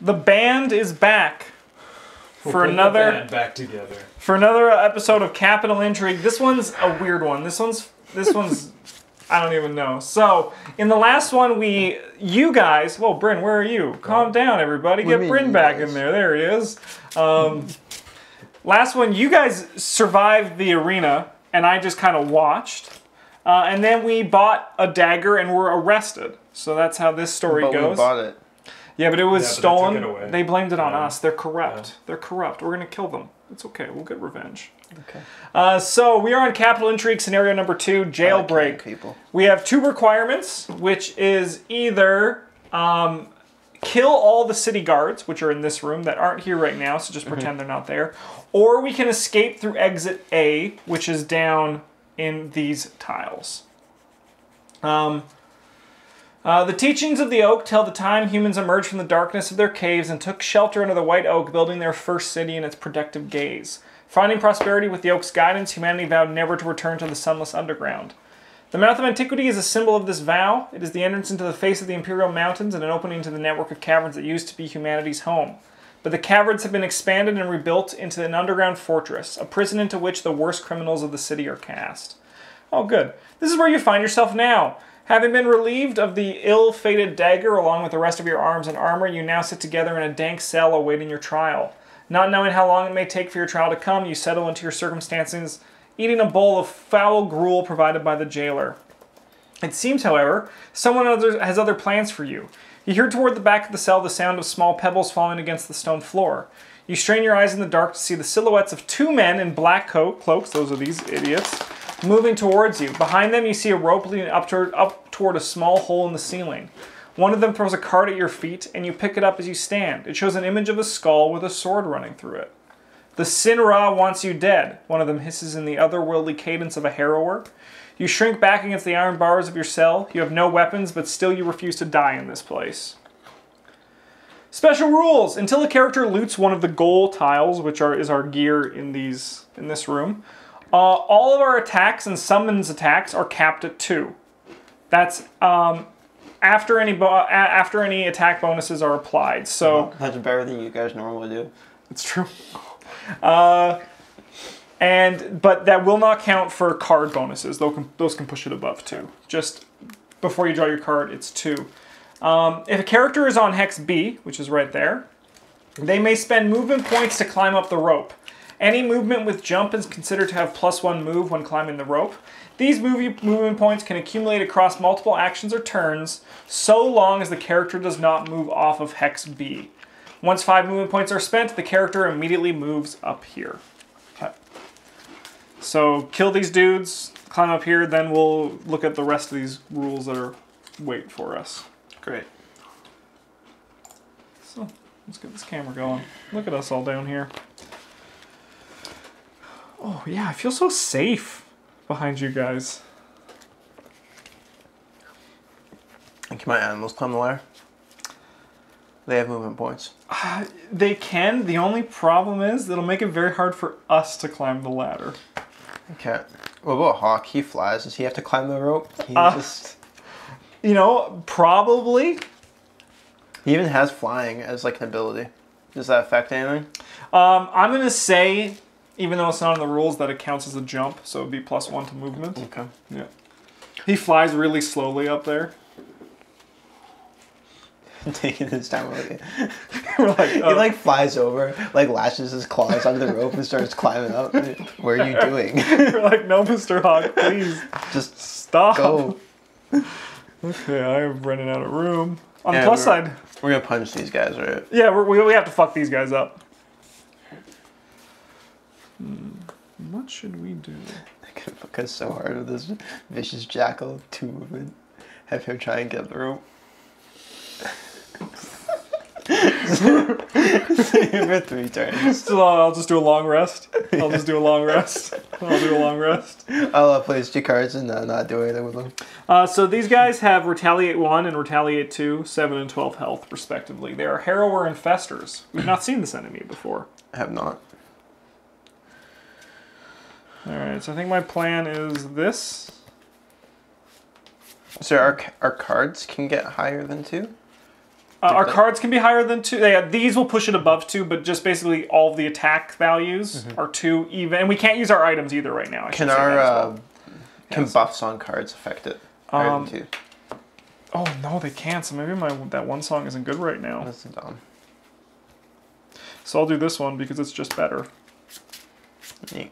the band is back We'll for the another band back together. for another episode of Capital Intrigue. This one's a weird one. This one's this one's I don't even know. So in the last one, we you guys. Well, Bryn, where are you? Calm down, everybody. What Get you Bryn back guys? in there. There he is. Um, last one, you guys survived the arena, and I just kind of watched. Uh, and then we bought a dagger and were arrested. So that's how this story But goes. we bought it. Yeah, but it was Yeah, but they stolen. it. They blamed it on Yeah. us. They're corrupt. Yeah. They're corrupt. We're gonna kill them. It's okay. We'll get revenge. Okay. Uh, so we are on Capital Intrigue scenario number two, I like jailbreak. people. We have two requirements, which is either um, kill all the city guards, which are in this room that aren't here right now, so just pretend they're not there, or we can escape through exit A, which is down in these tiles. Um, uh, the teachings of the oak tell the time humans emerged from the darkness of their caves and took shelter under the white oak, building their first city in its protective gaze. Finding prosperity with the oak's guidance, humanity vowed never to return to the sunless underground. The Mouth of Antiquity is a symbol of this vow. It is the entrance into the face of the Imperial Mountains and an opening to the network of caverns that used to be humanity's home. But the caverns have been expanded and rebuilt into an underground fortress, a prison into which the worst criminals of the city are cast. Oh, good. This is where you find yourself now. Having been relieved of the ill fated dagger along with the rest of your arms and armor, you now sit together in a dank cell awaiting your trial. Not knowing how long it may take for your trial to come, you settle into your circumstances, eating a bowl of foul gruel provided by the jailer. It seems, however, someone other has other plans for you. You hear toward the back of the cell the sound of small pebbles falling against the stone floor. You strain your eyes in the dark to see the silhouettes of two men in black coat cloaks, those are these idiots, moving towards you. Behind them, you see a rope leading up toward, up toward a small hole in the ceiling. One of them throws a card at your feet, and you pick it up as you stand. It shows an image of a skull with a sword running through it. The Sinra wants you dead, one of them hisses in the otherworldly cadence of a harrower. You shrink back against the iron bars of your cell. You have no weapons, but still you refuse to die in this place. Special rules: until a character loots one of the goal tiles, which are is our gear in these in this room, uh, all of our attacks and summons attacks are capped at two. That's um, after any bo- after any attack bonuses are applied. So. That's better than you guys normally do. It's true. Uh, and but that will not count for card bonuses. Those can, those can push it above two. Just before you draw your card, it's two. Um, if a character is on hex B, which is right there, they may spend movement points to climb up the rope. Any movement with jump is considered to have plus one move when climbing the rope. These movie, movement points can accumulate across multiple actions or turns, so long as the character does not move off of hex B. Once five movement points are spent, the character immediately moves up here. Okay. So kill these dudes, climb up here, then we'll look at the rest of these rules that are wait for us. Great. So let's get this camera going. Look at us all down here. Oh yeah, I feel so safe behind you guys. Can my animals climb the ladder? They have movement points. They can. The only problem is it'll make it very hard for us to climb the ladder. Okay. What about Hawk? He flies. Does he have to climb the rope? He Uh, just You know, probably. he even has flying as like an ability. Does that affect anything? Um, I'm gonna say, even though it's not in the rules, that it counts as a jump, so it'd be plus one to movement. Okay. Yeah. He flies really slowly up there. Taking his time with it. We're like, He uh, like flies over, like lashes his claws onto the rope and starts climbing up. What are you doing? we're like, no, Mr. Hawk, please Just stop. go. Okay, I am running out of room. On Yeah, the plus we're- side, We're gonna punch these guys, right? yeah, we're, we we have to fuck these guys up. Hmm, what should we do? I can fuck us so hard with this vicious jackal two movement. Have him try and get the rope. For three turns. So I'll just do a long rest. I'll just do a long rest. I'll do a long rest. I'll uh, place two cards and uh, not do anything with them. Uh, so these guys have Retaliate 1 and Retaliate 2, 7 and 12 health, respectively. They are Harrower and Festers. We've not seen this enemy before. I have not. Alright, so I think my plan is this. So our, our cards can get higher than two? Uh, our that- cards can be higher than two. Yeah, these will push it above two, but just basically all of the attack values are two even. And we can't use our items either right now. I. Can our well. uh, can Yes. buffs on cards affect it? Higher Um, than two. Oh no, they can't. So maybe my that one song isn't good right now. That's dumb. So I'll do this one because it's just better. Neat.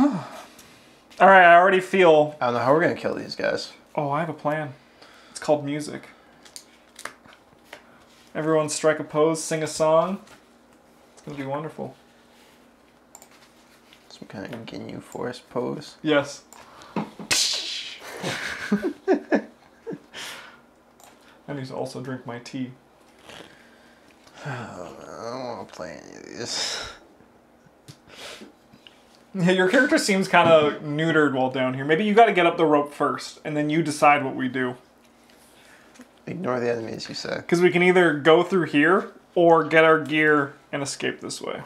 All right, I already feel. I don't know how we're gonna kill these guys. Oh, I have a plan. It's called music. Everyone strike a pose, sing a song. It's gonna be wonderful. Some kind of Ginyu Force pose. Yes. I need to also drink my tea. I don't want to play any of these. Yeah, your character seems kind of neutered while down here. Maybe you got to get up the rope first, and then you decide what we do. Ignore the enemies, you say. Because we can either go through here or get our gear and escape this way.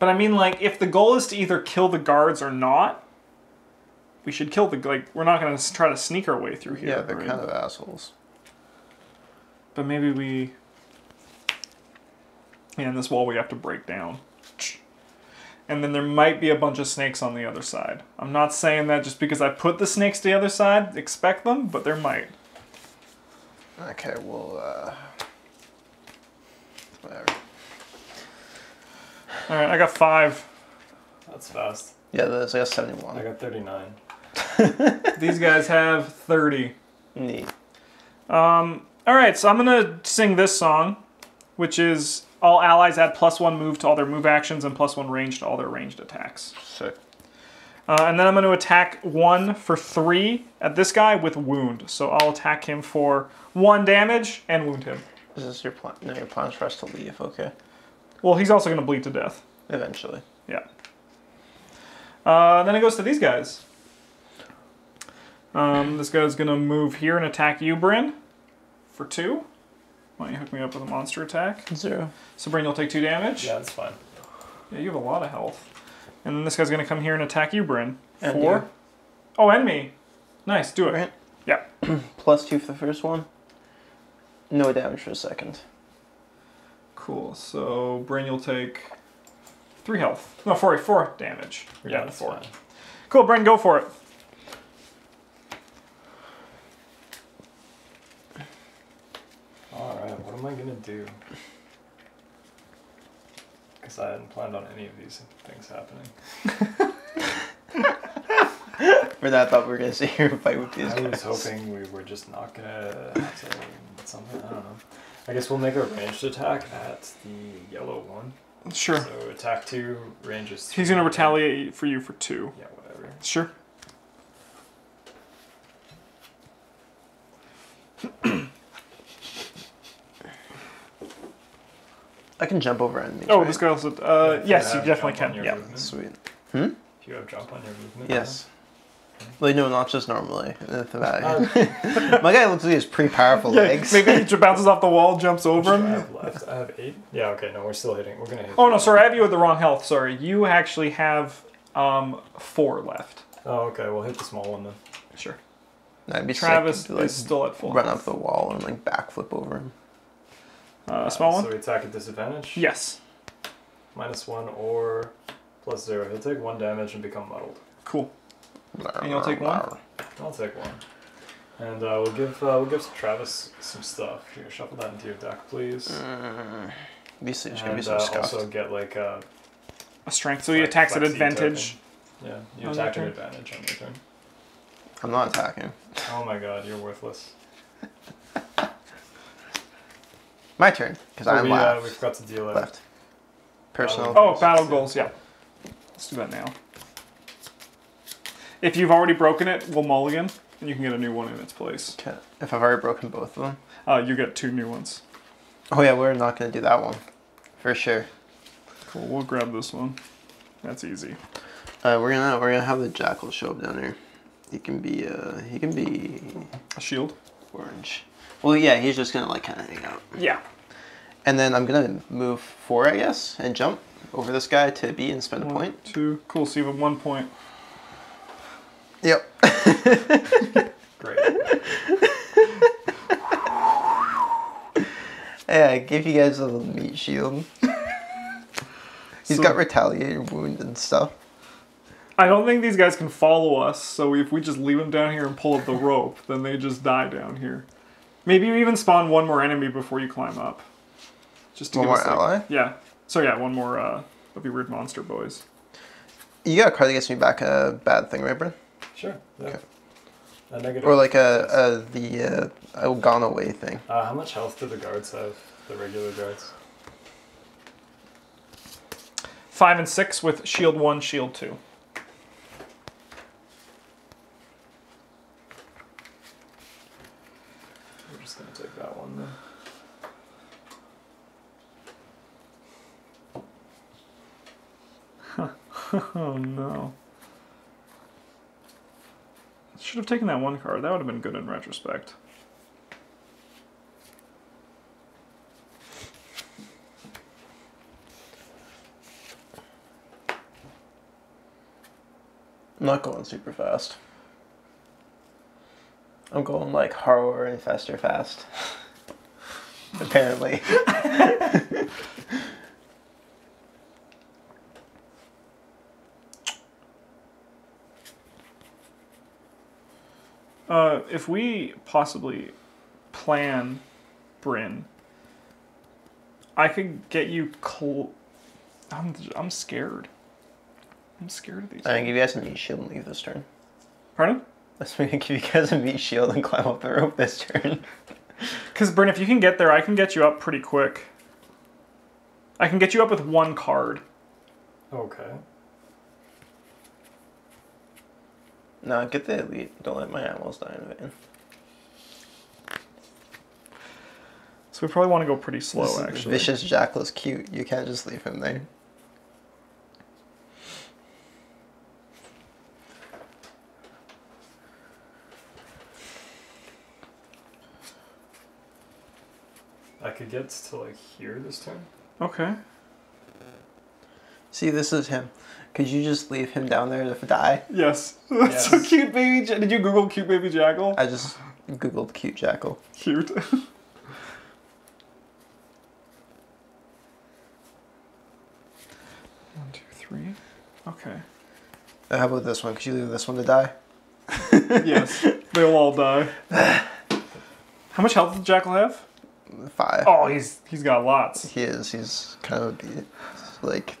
But I mean, like, if the goal is to either kill the guards or not, we should kill the like. We're not gonna try to sneak our way through here. Yeah, they're right? kind of assholes. But maybe we. Yeah, and this wall we have to break down. And then there might be a bunch of snakes on the other side. I'm not saying that just because I put the snakes to the other side, expect them, but there might. Okay, well, uh. Whatever. Alright, I got five. That's fast. Yeah, there's like a I 71. I got 39. These guys have 30. Neat. Um, alright, so I'm gonna sing this song, which is all allies add plus one move to all their move actions and plus one range to all their ranged attacks. Sick. Uh, and then I'm going to attack one for three at this guy with wound. So I'll attack him for one damage and wound him. Is this your plan? No, your plan's for us to leave, okay. Well, he's also going to bleed to death. Eventually. Yeah. Uh, then it goes to these guys. Um, this guy's going to move here and attack you, Bryn, for two. Why don't you hook me up with a monster attack? Zero. Sabrina you'll take two damage. Yeah, that's fine. Yeah, you have a lot of health. And then this guy's going to come here and attack you, Bryn. And Four. you. Oh, and me. Nice, do it. Right? Yeah. Plus two for the first one. No damage for the second. Cool. So Brain, you'll take three health. No, four, four damage. You're Yeah, down to that's four. fine. Cool, Brain, go for it. What am I gonna do? Because I hadn't planned on any of these things happening. For that, I thought we were gonna sit here and fight with these I guys. was hoping we were just not gonna have to something. I don't know. I guess we'll make a ranged attack at the yellow one. Sure. So attack two, ranges. He's gonna retaliate for you for two. Yeah, whatever. Sure. I can jump over enemies. Oh, right? this guy also. Uh, yes, you have definitely jump on can. Yeah. movement. Sweet. If you have jump on your movement. Yes. Like no, not just normally. If Uh, My guy looks like he has pretty powerful Yeah, legs. maybe he just bounces off the wall, jumps over I have left. I have eight. Yeah. Okay. No, we're still hitting. We're gonna hit. Oh no, sorry, I have you at the wrong health. Sorry, you actually have um four left. Oh, okay. We'll hit the small one then. Sure. That'd be sick Travis to, like, is still at full. run up the wall and like backflip over him. Uh, small one. So we attack at disadvantage. Yes. Minus one or plus zero. He'll take one damage and become muddled. Cool. And you'll take one? I'll take one. And uh, we'll give uh, we'll give Travis some stuff. Here, shuffle that into your deck, please. Mm, these things gonna be and so uh, scuffed. also get like a A strength. So he attacks at flexi advantage. token. Yeah, you On attack at advantage on your turn. I'm not attacking. Oh my god, you're worthless. My turn, because Oh, I'm we, uh, left. we forgot to deal it. left. Personal. Oh, battle goals. Yeah. Let's do that now. If you've already broken it, we'll mulligan, and you can get a new one in its place. Okay. If I've already broken both of them. Uh, you get two new ones. Oh yeah, we're not gonna do that one, for sure. Cool. We'll grab this one. That's easy. Uh, we're gonna we're gonna have the jackal show up down there. He can be uh he can be A shield. orange. Well, yeah, he's just gonna like kind of hang out. Yeah. And then I'm gonna move four, I guess, and jump over this guy to B and spend a point. two. Cool. So you have one point. Yep. Great. Hey, I gave you guys a little meat shield. He's So- got retaliated wound and stuff. I don't think these guys can follow us, so if we just leave them down here and pull up the rope, then they just die down here. Maybe you even spawn one more enemy before you climb up. Just to One give more us, like- ally? Yeah. So yeah, one more uh of your weird monster boys. You got a card that gets me back a bad thing, right, Brent? Sure. Yeah. Okay. A negative. Or like a, a the uh, a gone away thing. Uh, how much health do the guards have? The regular guards. Five and six with shield one, shield two. We're just gonna take that one then. Oh no. Should have taken that one card. That would have been good in retrospect. I'm not going super fast. I'm going like harder and faster fast. Apparently. Uh, if we possibly plan Bryn, I could get you. Cl- I'm I'm scared. I'm scared of these. I'm gonna give you guys a meat shield and leave this turn. Pardon? Let's gonna give you guys a meat shield and climb up the rope this turn. Because Bryn, if you can get there, I can get you up pretty quick. I can get you up with one card. Okay. No, get the elite. Don't let my animals die in vain. So we probably want to go pretty slow, This actually. Vicious Jackal is cute. You can't just leave him there. I could get to like here this turn. Okay. See, this is him. Could you just leave him down there to die? Yes. That's so cute, baby. Ja- Did you Google cute baby jackal? I just googled cute jackal. Cute. One, two, three. Okay. Uh, How about this one? Could you leave this one to die? Yes. They'll all die. How much health does Jackal have? Five. Oh, he's he's got lots. He is. He's kind of. Like,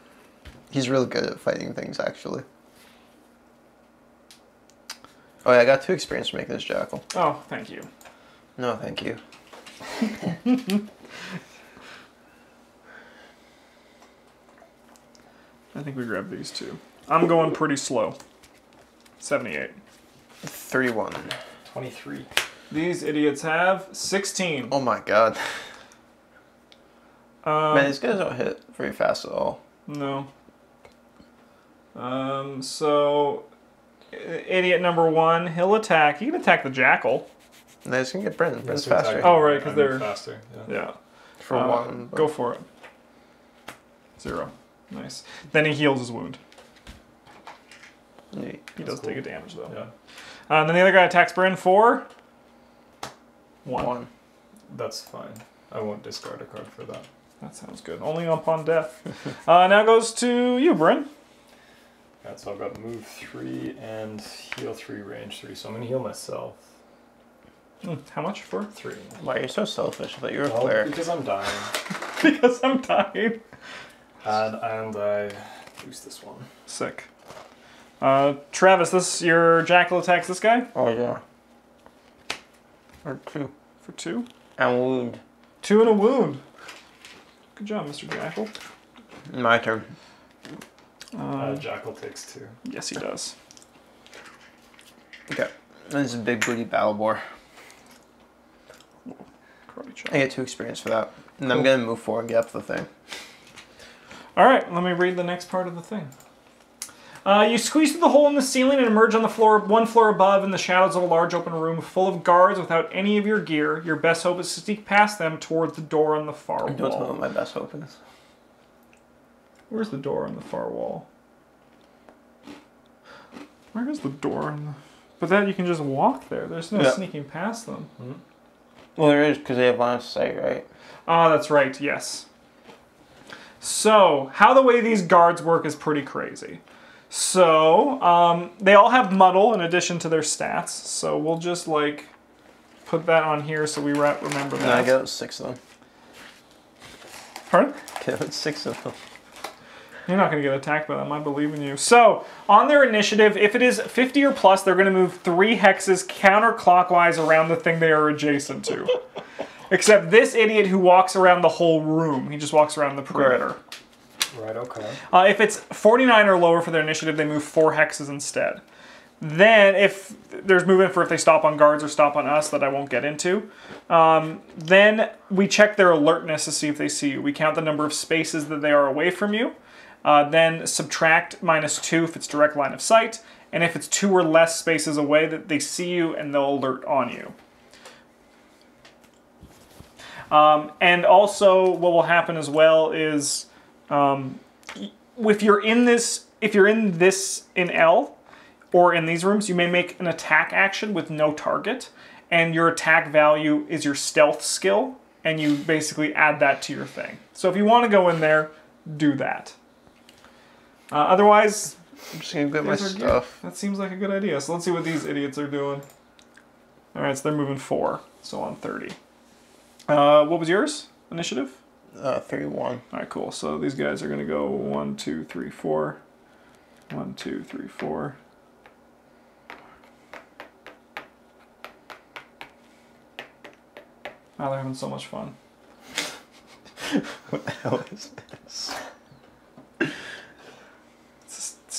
he's really good at fighting things, actually. Oh, yeah, I got two experience for making this jackal. Oh, thank you. No, thank you. I think we grab these two. I'm going pretty slow. 78. 31. Twenty-three. These idiots have 16. Oh my god. Um, Man, these guys don't hit very fast at all. No. Um, so, idiot number one, he'll attack. He can attack the jackal. And they just gonna get Brendan, Brennan's Yes, faster. attack. Oh, right, because they're- faster. Yeah. Yeah. For Uh, one. but- Go for it. Zero. Nice. Then he heals his wound. Neat. He That's does take a damage, though. Yeah. Uh, and then the other guy attacks Bryn for one. One. That's fine. I won't discard a card for that. That sounds good. Only upon death. uh, now goes to you, Bryn. Alright, so I've got move three and heal three, range three. So I'm gonna heal myself. Hmm, How much for? Three. Why, are you're so selfish. I thought you were a Well, cleric. because I'm dying. because I'm dying. And and I boost this one. Sick. Uh, Travis, this your jackal attacks this guy Oh, yeah. Or two. for two. And wound. Two and a wound. Good job, Mr. Jackal. My turn. Uh, Uh, Jackal takes two. yes, he does. Okay. This is a big booty battle boar. Karate chop. I get two experience for that. And I'm gonna move forward and get up the thing. All right, let me read the next part of the thing. Uh, you squeeze through the hole in the ceiling and emerge on the floor, one floor above, in the shadows of a large open room full of guards without any of your gear. Your best hope is to sneak past them toward the door on the far Don't tell me what my best hope is. Where's the door on the far wall? Where is the door? On the... But that you can just walk there. There's no Yeah. sneaking past them. Mhm. Well, there is because they have line of sight, right? Ah, that's right, yes. So, how the way these guards work is pretty crazy. So, um, they all have muddle in addition to their stats. So, we'll just like put that on here so we re- remember No, I that. got six of them. Pardon? Get six of them. You're not going to get attacked by them. I believe in you. So, on their initiative, if it is 50 or plus, they're going to move three hexes counterclockwise around the thing they are adjacent to. Except this idiot who walks around the whole room. He just walks around the perimeter. Right, okay. Uh, if it's 49 or lower for their initiative, they move four hexes instead. Then, if there's movement for if they stop on guards or stop on us that I won't get into, um, then we check their alertness to see if they see you. We count the number of spaces that they are away from you. Uh, then subtract minus two if it's direct line of sight, and if it's two or less spaces away, that they see you and they'll alert on you. Um, and also, what will happen as well is um, if you're in this if you're in this in L or in these rooms, you may make an attack action with no target, and your attack value is your stealth skill, and you basically add that to your thing. So if you want to go in there, do that. Uh, otherwise, I'm just gonna get my stuff. That seems like a good idea. So let's see what these idiots are doing. All right, so they're moving four, so on thirty. Uh, what was yours? Initiative. Uh, thirty-one. All right, cool. So these guys are gonna go one, two, three, four. One, two, three, four. Oh, they're having so much fun. What the hell is this?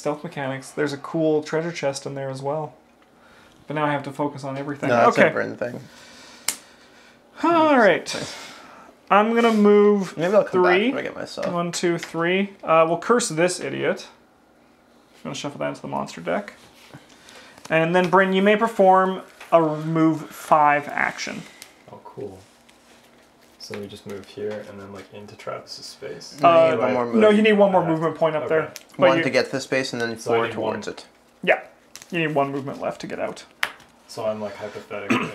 It's just stealth mechanics. There's a cool treasure chest in there as well. But now I have to focus on everything. No, that's okay. a Bryn thing. All right. I'm gonna move Maybe I'll come Three. back when I get myself. One, two, three. Uh, we'll curse this idiot. I'm gonna shuffle that into the monster deck. And then, Bryn, you may perform a move five action. Oh, cool. So we just move here and then like into Travis's space. No, you Uh, need one more move. No, you need one more Uh, movement point up there. But one you, to get to the space and then So four towards one. it. Yeah, you need one movement left to get out. So I'm like hypothetically.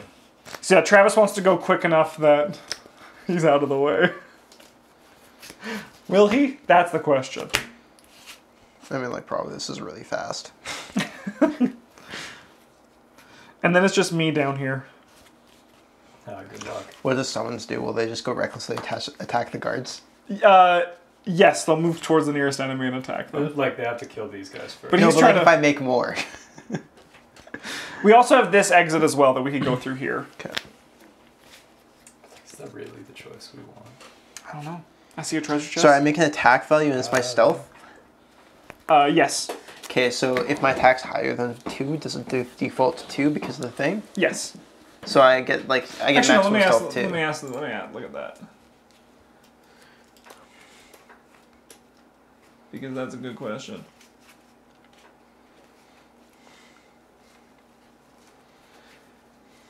So yeah, Travis wants to go quick enough that he's out of the way. Will he? That's the question. I mean, like, probably this is really fast. And then it's just me down here. Ah, good luck. What does summons do? Will they just go recklessly attach, attack the guards? Uh, yes, they'll move towards the nearest enemy and attack them. Like they have to kill these guys first. But no, he's but trying like to- if I make more. We also have this exit as well that we could go through here. okay. Is that really the choice we want? I don't know. I see a treasure chest. So I make an attack value and it's my Uh, stealth. Uh, yes. Okay, so if my attack's higher than two, does it de- default to two because of the thing? Yes. So I get like I get Actually, no, let maximum me ask. stealth Let me ask. Let me ask. Look at that. Because that's a good question.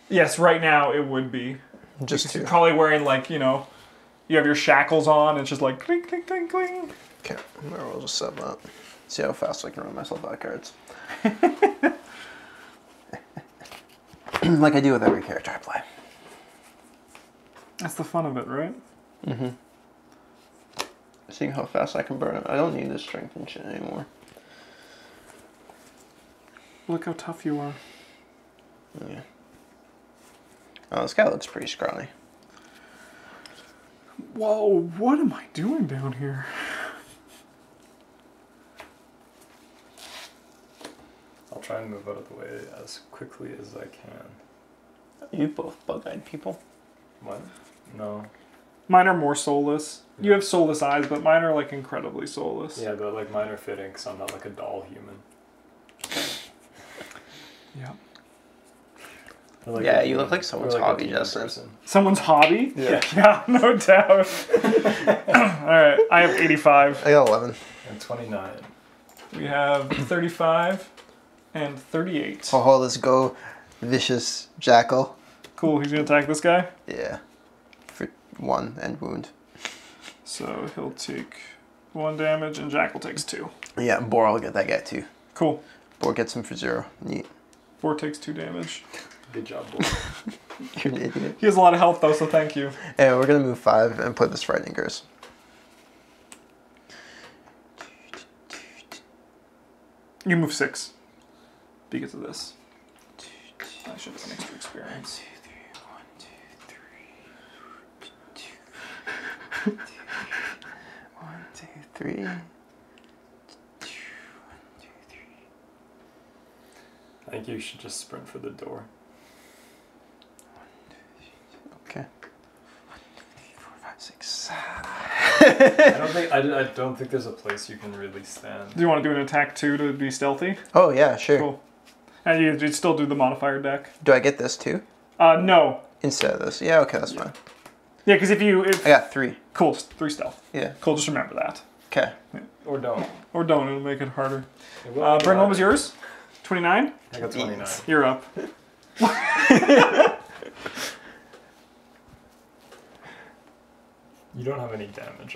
Yes, right now it would be. Just. You're probably wearing like you know, you have your shackles on. It's just like clink clink clink clink. Okay, we'll just set that. See how fast I can run myself out of cards. like I do with every character I play. That's the fun of it, right? Mm-hmm. Seeing how fast I can burn it. I don't need this strength and shit anymore. Look how tough you are. Yeah. Oh, this guy looks pretty scrawny. Whoa! What am I doing down here? I'll try and move out of the way as quickly as I can. You both bug-eyed people. What? No. Mine are more soulless. You have soulless eyes, but mine are like incredibly soulless. Yeah, but like mine are fitting because I'm not like a doll human. Yeah. Like, Yeah, a you look like someone's like, hobby, Justin. person. Someone's hobby? Yeah. Yeah, no doubt. All right, I have 85. I got 11. And 29. We have 35 and 38. Oh, let's go. Vicious Jackal. Cool, he's gonna attack this guy. Yeah. For one and wound. So he'll take one damage and Jackal takes two. Yeah, Bor will get that guy too. Cool. Bor gets him for zero. Neat. Four takes two damage. Good job, boy. You're an idiot. He has a lot of health though, so thank you. And we're gonna move five and put this frightening curse. You move six because of this. I should have an extra experience. One, two, three. I think you should just sprint for the door. Okay. One, two, three, four, five, six. I don't think I, I don't think there's a place you can really stand. Do you want to do an attack two to be stealthy? Oh yeah, sure. Cool. And you, you still do the modifier deck. Do I get this too Uh, no. instead of this? Yeah, okay, that's fine. Yeah, because if you if I got three. cool three stealth. Yeah. Cool, just remember that. Okay. Or don't. Or don't, it'll make it harder. It will Uh, make it Brendan, what was yours? Twenty nine. I got 29. You're up. You don't have any damage.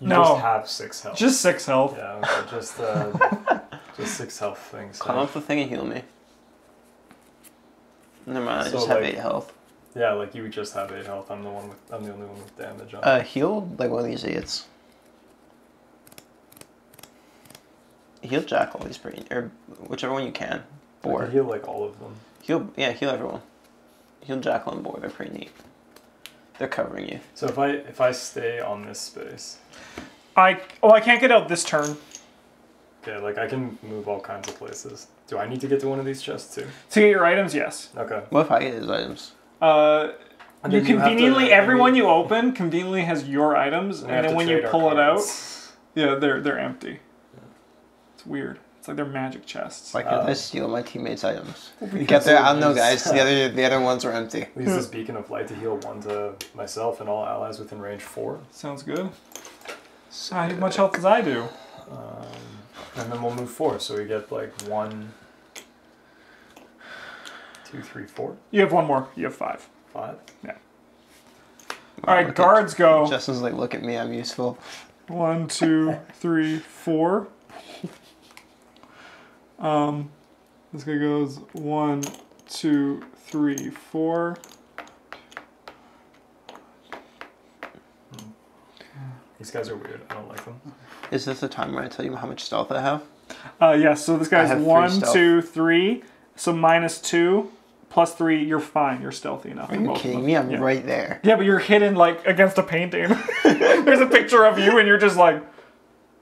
You No. just have six health. Just six health. yeah, okay, just uh, just six health things. Climb up the thing and heal me. Never mind. I So, just have like- eight health. Yeah, like you just have eight health. I'm the one with. I'm the only one with damage on. Uh, heal like one of these idiots. Heal Jackal. He's pretty, or whichever one you can. I Boar. could heal like all of them. Heal, yeah, heal everyone. Heal Jackal and Boar. They're pretty neat. They're covering you. So if I if I stay on this space, I oh I can't get out this turn. Okay, like I can move all kinds of places. Do I need to get to one of these chests too? To get your items, yes. Okay. What if I get his items? Uh, you then you to- conveniently every we- one you open conveniently has your items, and then when you pull it out, yeah, they're they're empty. It's weird. It's like they're magic chests. Why can't I Um, steal my teammates' items? because Get there. I don't know, guys. The other, the other ones are empty. Use this beacon of light to heal one to myself and all allies within range four. Sounds good. Ah, how much health does I do? Um, and then we'll move four, so we get like one, two, three, four, You have one more. You have five. five. Yeah. All right, Look at- guards go. Justin's like, look at me. I'm useful. One, two, three, four. Um, this guy goes one, two, three, four. These guys are weird. I don't like them. Is this the time where I tell you how much stealth I have? Uh, yeah. So this guy's one, two, three. So minus two, plus three. You're fine. You're stealthy enough. Are you kidding me? I'm yeah. right there. Yeah, but you're hidden like against a painting. There's a picture of you, and you're just like,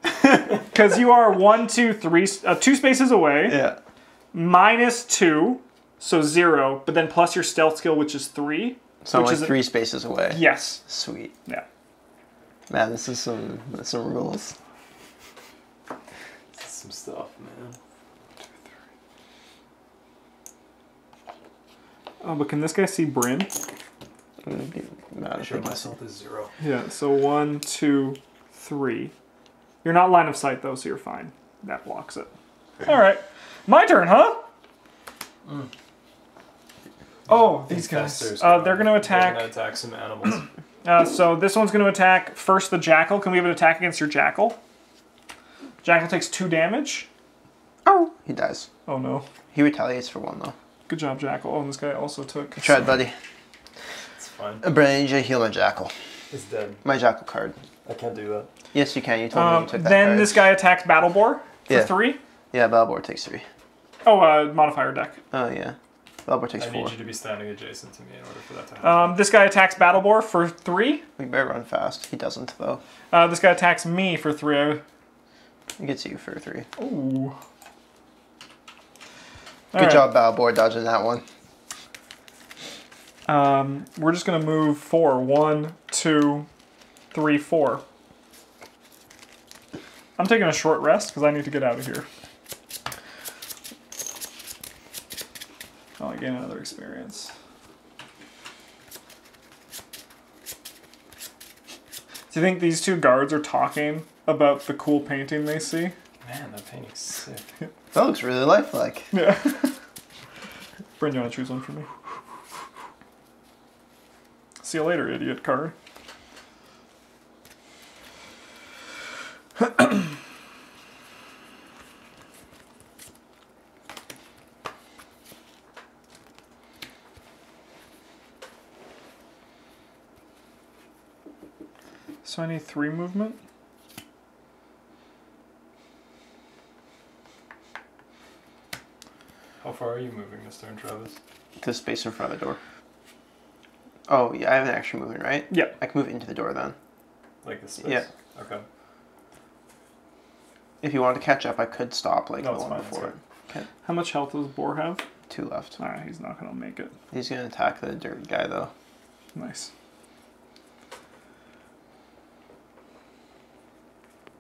because you are one, two, three, uh, two spaces away. Yeah. minus two, so zero, but then plus your stealth skill, which is three. So I'm Which like is three spaces away. Yes. Sweet. Yeah. Man, this is some some rules. Some stuff, man. Oh, but can this guy see Brim? I'm gonna be mad I if show I can see. myself as zero. Yeah. So one, two, three. You're not line of sight though, so you're fine. That blocks it. All right, my turn, huh? Oh, these guys. Uh, they're gonna They're attack. gonna attack some animals. Uh, so this one's gonna attack first the jackal. Can we have an attack against your jackal? Jackal takes two damage. Oh, he dies. Oh no. He retaliates for one though. Good job, Jackal. Oh, and this guy also took. Good try, buddy. it's fine. Brandon, I to heal my jackal. It's dead. My jackal card. I can't do that. Yes, you can. You told me Um, you took that then card. this guy attacks Battle Boar for Yeah. three. Yeah, Balbor takes three. Oh, uh, modifier deck. Oh yeah. Balbor takes I four. need you to be standing adjacent to me in order for that to happen. Um, this guy attacks Battle Boar for three. We better run fast. He doesn't though. Uh, this guy attacks me for three. He gets you for three. Ooh. Good job, Balbor, dodging that one. Um, we're just gonna move four. One, two, three, four. I'm taking a short rest because I need to get out of here. Oh, I gain another experience. Do you think these two guards are talking about the cool painting they see. Man, that painting's sick. That looks really lifelike. Yeah. Bring you want to choose one for me? See you later, idiot card. so I need three movement? Far are you moving this turn, Travis? To space in front of the door. Oh, yeah, I have an extra movement, right? Yeah. I can move into the door then. Like this space? Yeah. Okay. If you wanted to catch up, I could stop like No, the one fine, it's before. fine. How much health does Boar have? Two left. Alright, he's not gonna make it. He's gonna attack the dirt guy though. Nice.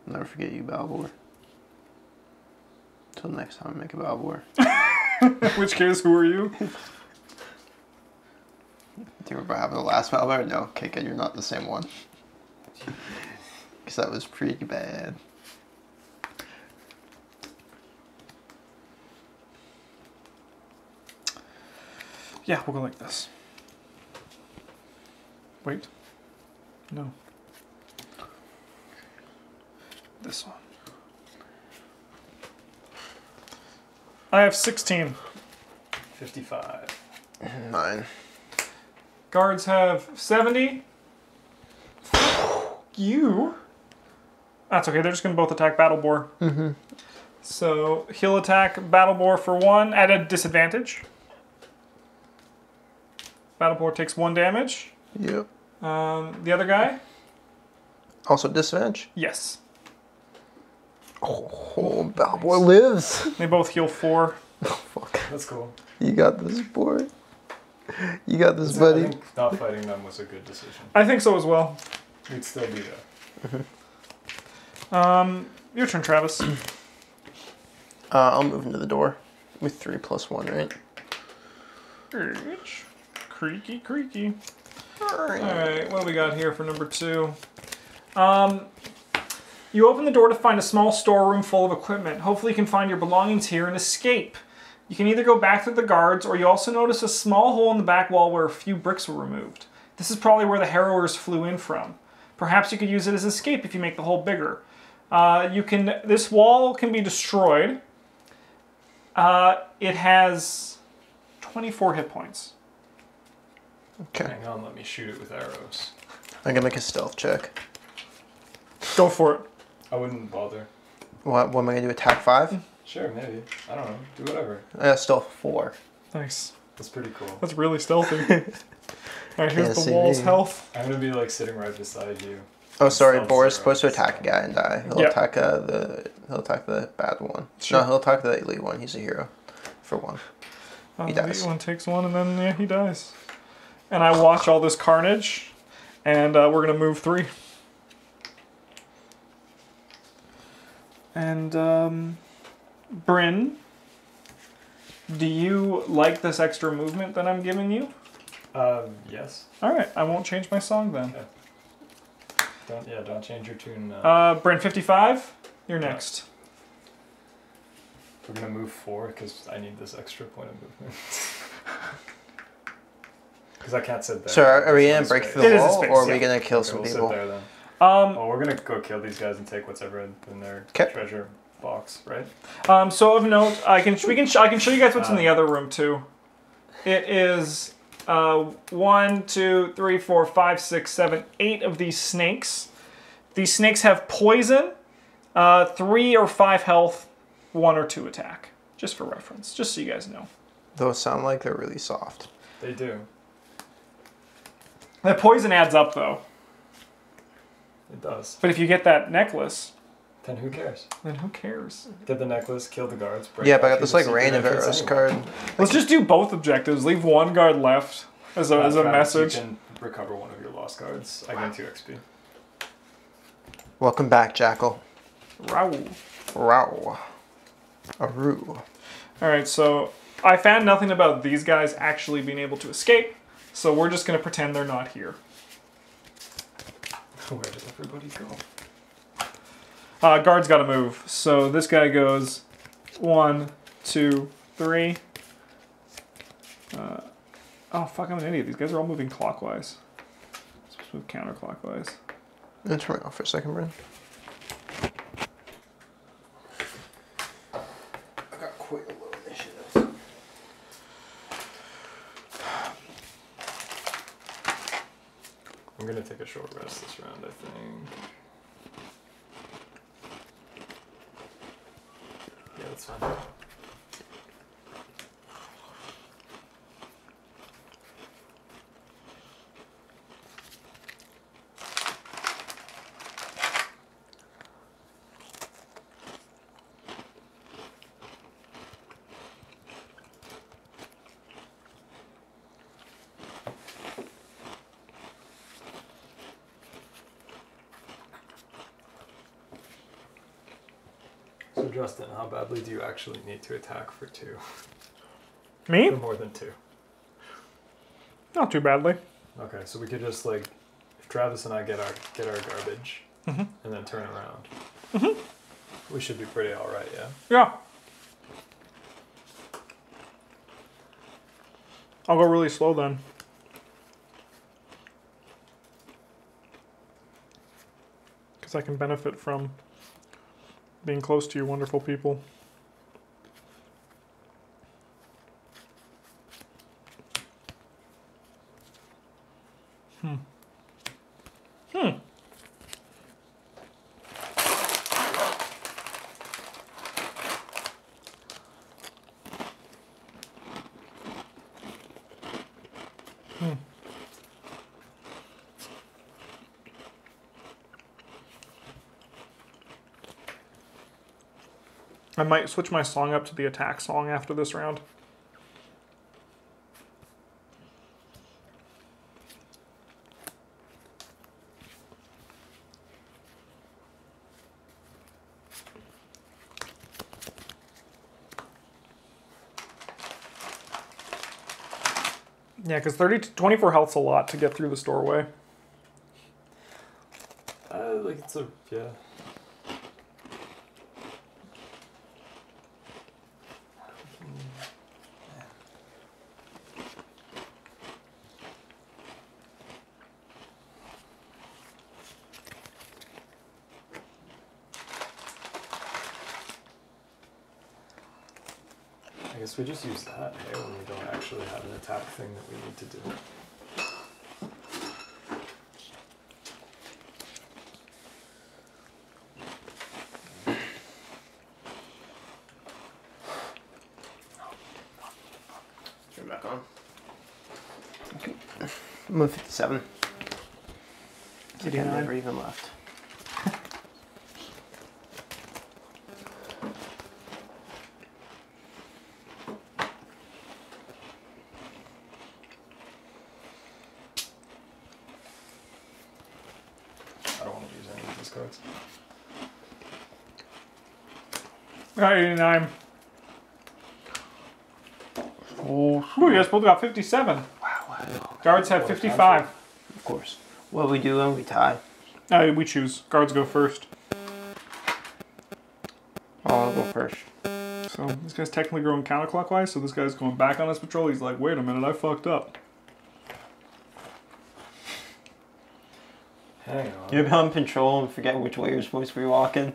I'll never forget you, Balbor. Till next time, make a Balbor. Which case, who are you? Do you remember having the last Balbor? No, okay, good, you're not the same one. Because that was pretty bad. Yeah, we'll go like this. Wait. No. This one. I have 16. 55. Nine. Guards have 70. You. That's okay, they're just going to both attack Battle Boar. Mm-hmm. So he'll attack Battle Boar for one at a disadvantage. Battle Boar takes one damage. Yep. Um, the other guy? Also disadvantage. Yes. Oh, Balbor lives. They both heal four. Fuck. That's cool. You got this, boy. You got this, I buddy. think not fighting them was a good decision. I think so as well. We'd still be there. Um, your turn, Travis. Uh, I'll move into the door with three plus one, right? creaky, creaky. Alright, what do we got here for number two? Um, you open the door to find a small storeroom full of equipment. Hopefully, you can find your belongings here and escape. You can either go back through the guards, or you also notice a small hole in the back wall where a few bricks were removed. This is probably where the harrowers flew in from. Perhaps you could use it as escape if you make the hole bigger. Uh, you can. This wall can be destroyed. Uh, it has 24 hit points. Okay. Hang on, let me shoot it with arrows. I'm gonna make a stealth check. Go for it. I wouldn't bother. What, what am I gonna do? Attack five? Sure, maybe. I don't know. Do whatever. I got stealth four. Nice. That's pretty cool. That's really stealthy. Alright, here's Can't the wall's me. health. I'm gonna be like sitting right beside you. Oh, sorry. Stealth Boris zero. supposed to attack a guy and die. He'll Yep. attack uh, the. He'll attack the bad one. Sure. No, he'll attack the elite one. He's a hero, for one. Uh, He the dies. One takes one, and then yeah, he dies. And I watch all this carnage, and uh, we're gonna move three. And um, Bryn, do you like this extra movement that I'm giving you? Um, yes. All right, I won't change my song then. Don't yeah. Don't change your tune. Uh, Uh, Bryn, 55. You're next. we're gonna move four because I need this extra point of movement. Because I can't sit there. So are, are we It's gonna break through the It is a wall, space, or are yeah. we gonna kill Okay, some we'll people? Um, Sit there then. Oh. Well, we're gonna go kill these guys and take what's ever in, their their 'Kay. treasure box, right? Um, so of note, I can we can sh- I can show you guys what's in the Uh. other room too. It is uh, one, two, three, four, five, six, seven, eight of these snakes. These snakes have poison, uh, three or five health, one or two attack. Just for reference, just so you guys know. Those sound like they're really soft. They do. That poison adds up though. It does. But if you get that necklace, Then who cares? then who cares? Get the necklace, kill the guards. break Yeah, but I got this like the rain of secret arrows anyway. card. Let's just do both objectives. Leave one guard left as a, Uh, as a Travis, message. You can recover one of your lost cards. I gain two XP. Welcome back, Jackal. Raoul. Row. Aru. All right, so I found nothing about these guys actually being able to escape, so we're just gonna pretend they're not here. Where did everybody go? Uh, guard's got to move, so this guy goes one, two, three. Uh, oh fuck! I'm an idiot. These guys are all moving clockwise. To move counterclockwise. Let's turn off for a second, Bryn. I got quite a low initiative. I'm gonna take a short rest this round, I think. Yeah, that's fine. So Justin, how badly do you actually need to attack for two? Me? For more than two. Not too badly. Okay, so we could just like, if Travis and I get our get our garbage, Mhm. and then turn around. Mm-hmm. We should be pretty all right, yeah. Yeah. I'll go really slow then. Because I can benefit from being close to you wonderful people. Hmm. Hmm. I might switch my song up to the attack song after this round. Yeah, because 30 24 health's a lot to get through the doorway. Uh, like it's a yeah. I guess we just use that hey, when we don't actually have an attack thing that we need to do. Turn back on. Okay. I'm at 57. I think I 89. never even left. I don't want to use any of these cards. Got 89. Oh, Ooh, you guys both got 57. wow, wow. Guards have What a 55. Of course. What we do when we tie? Uh, we choose. Guards go first. I'll go first. So this guy's technically going counterclockwise, so this guy's going back on his patrol. He's like, wait a minute, I fucked up. Hang on. You're on patrol and forget which way you're supposed to be walking.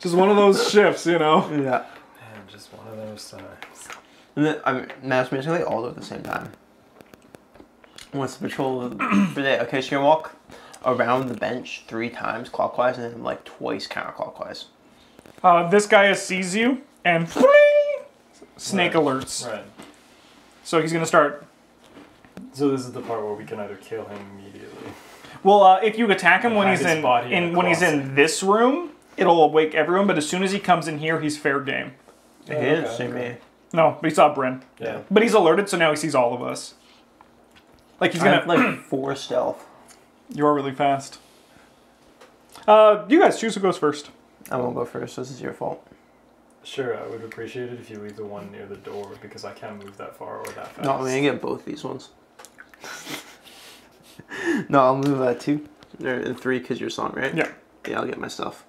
Just one of those shifts, you know? Yeah. Man, just one of those times. And then, I mean, that's basically all do at the same time. Once the patrol for day. Okay, so you're walk around the bench three times clockwise and then like twice counterclockwise. Uh, this guy sees you and snake Right. alerts. Right. So he's gonna start. So this is the part where we can either kill him immediately. Well, uh, if you attack him when he's in, in in a when he's in this room, it'll awake everyone. But as soon as he comes in here, he's fair game. It Oh, is okay, same okay. me. No, but he saw Bryn. Yeah. But he's alerted, so now he sees all of us. Like he's gonna. have like four stealth. you are really fast. Uh, you guys choose who goes first. I won't go first. This is your fault. Sure, I would appreciate it if you leave the one near the door because I can't move that far or that fast. No, I'm gonna get both these ones. no, I'll move that two or three because you're song, right? Yeah. Yeah, I'll get my stuff.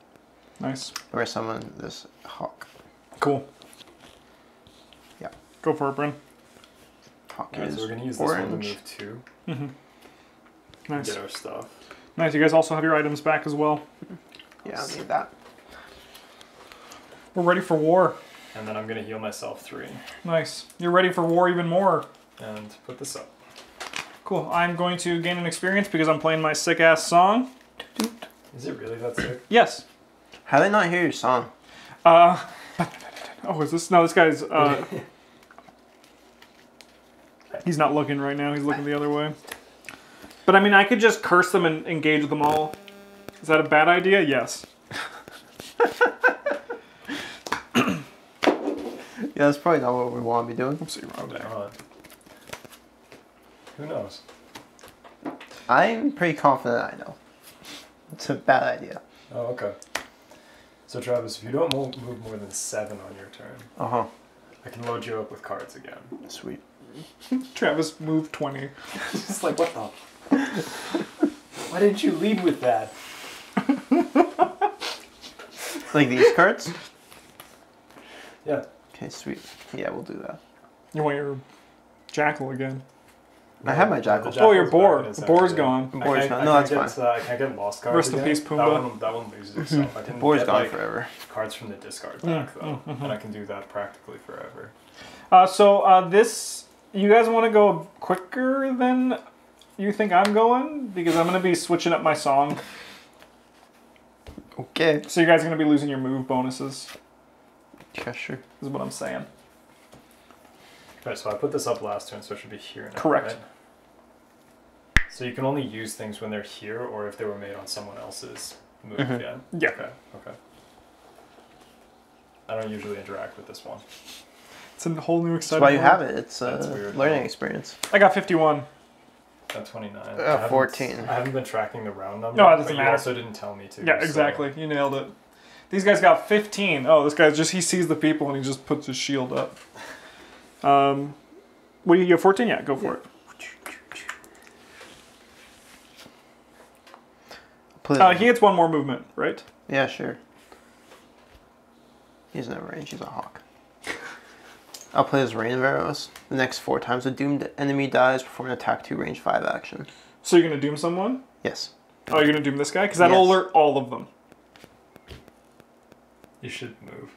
Nice. Or summon this hawk. Cool. Yeah. Go for it, Bryn. Hawk Alright, is so we're gonna use this one to move two. Mm-hmm. Nice. Get our stuff. Nice. You guys also have your items back as well. Yeah, I'll need that. We're ready for war. And then I'm gonna heal myself three. Nice. You're ready for war even more. And put this up. Cool. I'm going to gain an experience because I'm playing my sick ass song. Is it really that sick? Yes. How did I not hear your song? Uh. Oh, is this? No, this guy's. Uh, he's not looking right now. He's looking the other way. But I mean, I could just curse them and engage them all. Is that a bad idea? Yes. Yeah, that's probably not what we want to be doing. Let's see wrong there. Who knows? I'm pretty confident I know. It's a bad idea. Oh, okay. So Travis, if you don't move more than seven on your turn, Uh huh. I can load you up with cards again. Sweet. Travis moved 20. It's like what the? Why didn't you lead with that? Like these cards? Yeah. Okay, sweet. Yeah, we'll do that. You want your jackal again? I have my jackal. the Oh, your jackal's boar. back in The boar's own, gone. yeah. I Boar's can't- gone. I No, can't that's get, Uh, I can't get lost cards. Rest in again. peace, That one, that one loses itself. I can Boar's get, gone like, forever. cards from the discard Mm, back though, and I can do that practically forever. Uh, so uh, this, you guys want to go quicker than you think I'm going? Because I'm going to be switching up my song. Okay. So you guys are going to be losing your move bonuses, Yeah, sure. is what I'm saying. Right, so I put this up last turn, so it should be here now. Correct. right? So you can only use things when they're here, or if they were made on someone else's move. Mhm. Yeah. Yeah. Okay. Okay. I don't usually interact with this one. It's a whole new That's why you world. have it. It's That's a weird. learning experience. I got 51. Got 29. Uh, I 14. I haven't been tracking the round number. No, it doesn't matter. You also didn't tell me to. Yeah, so- exactly. You nailed it. These guys got 15. Oh, this guy just, he sees the people and he just puts his shield up. Um, what do you get, 14? Yeah, go for it. Please. Uh, he gets one more movement, right? Yeah, sure. He's never range. He's a hawk. I'll play his Rain of Arrows. The next four times a doomed enemy dies, perform an attack two range five action. So you're going to doom someone? Yes. Oh, you're going to doom this guy? Because that'll Yes. alert all of them. You should move.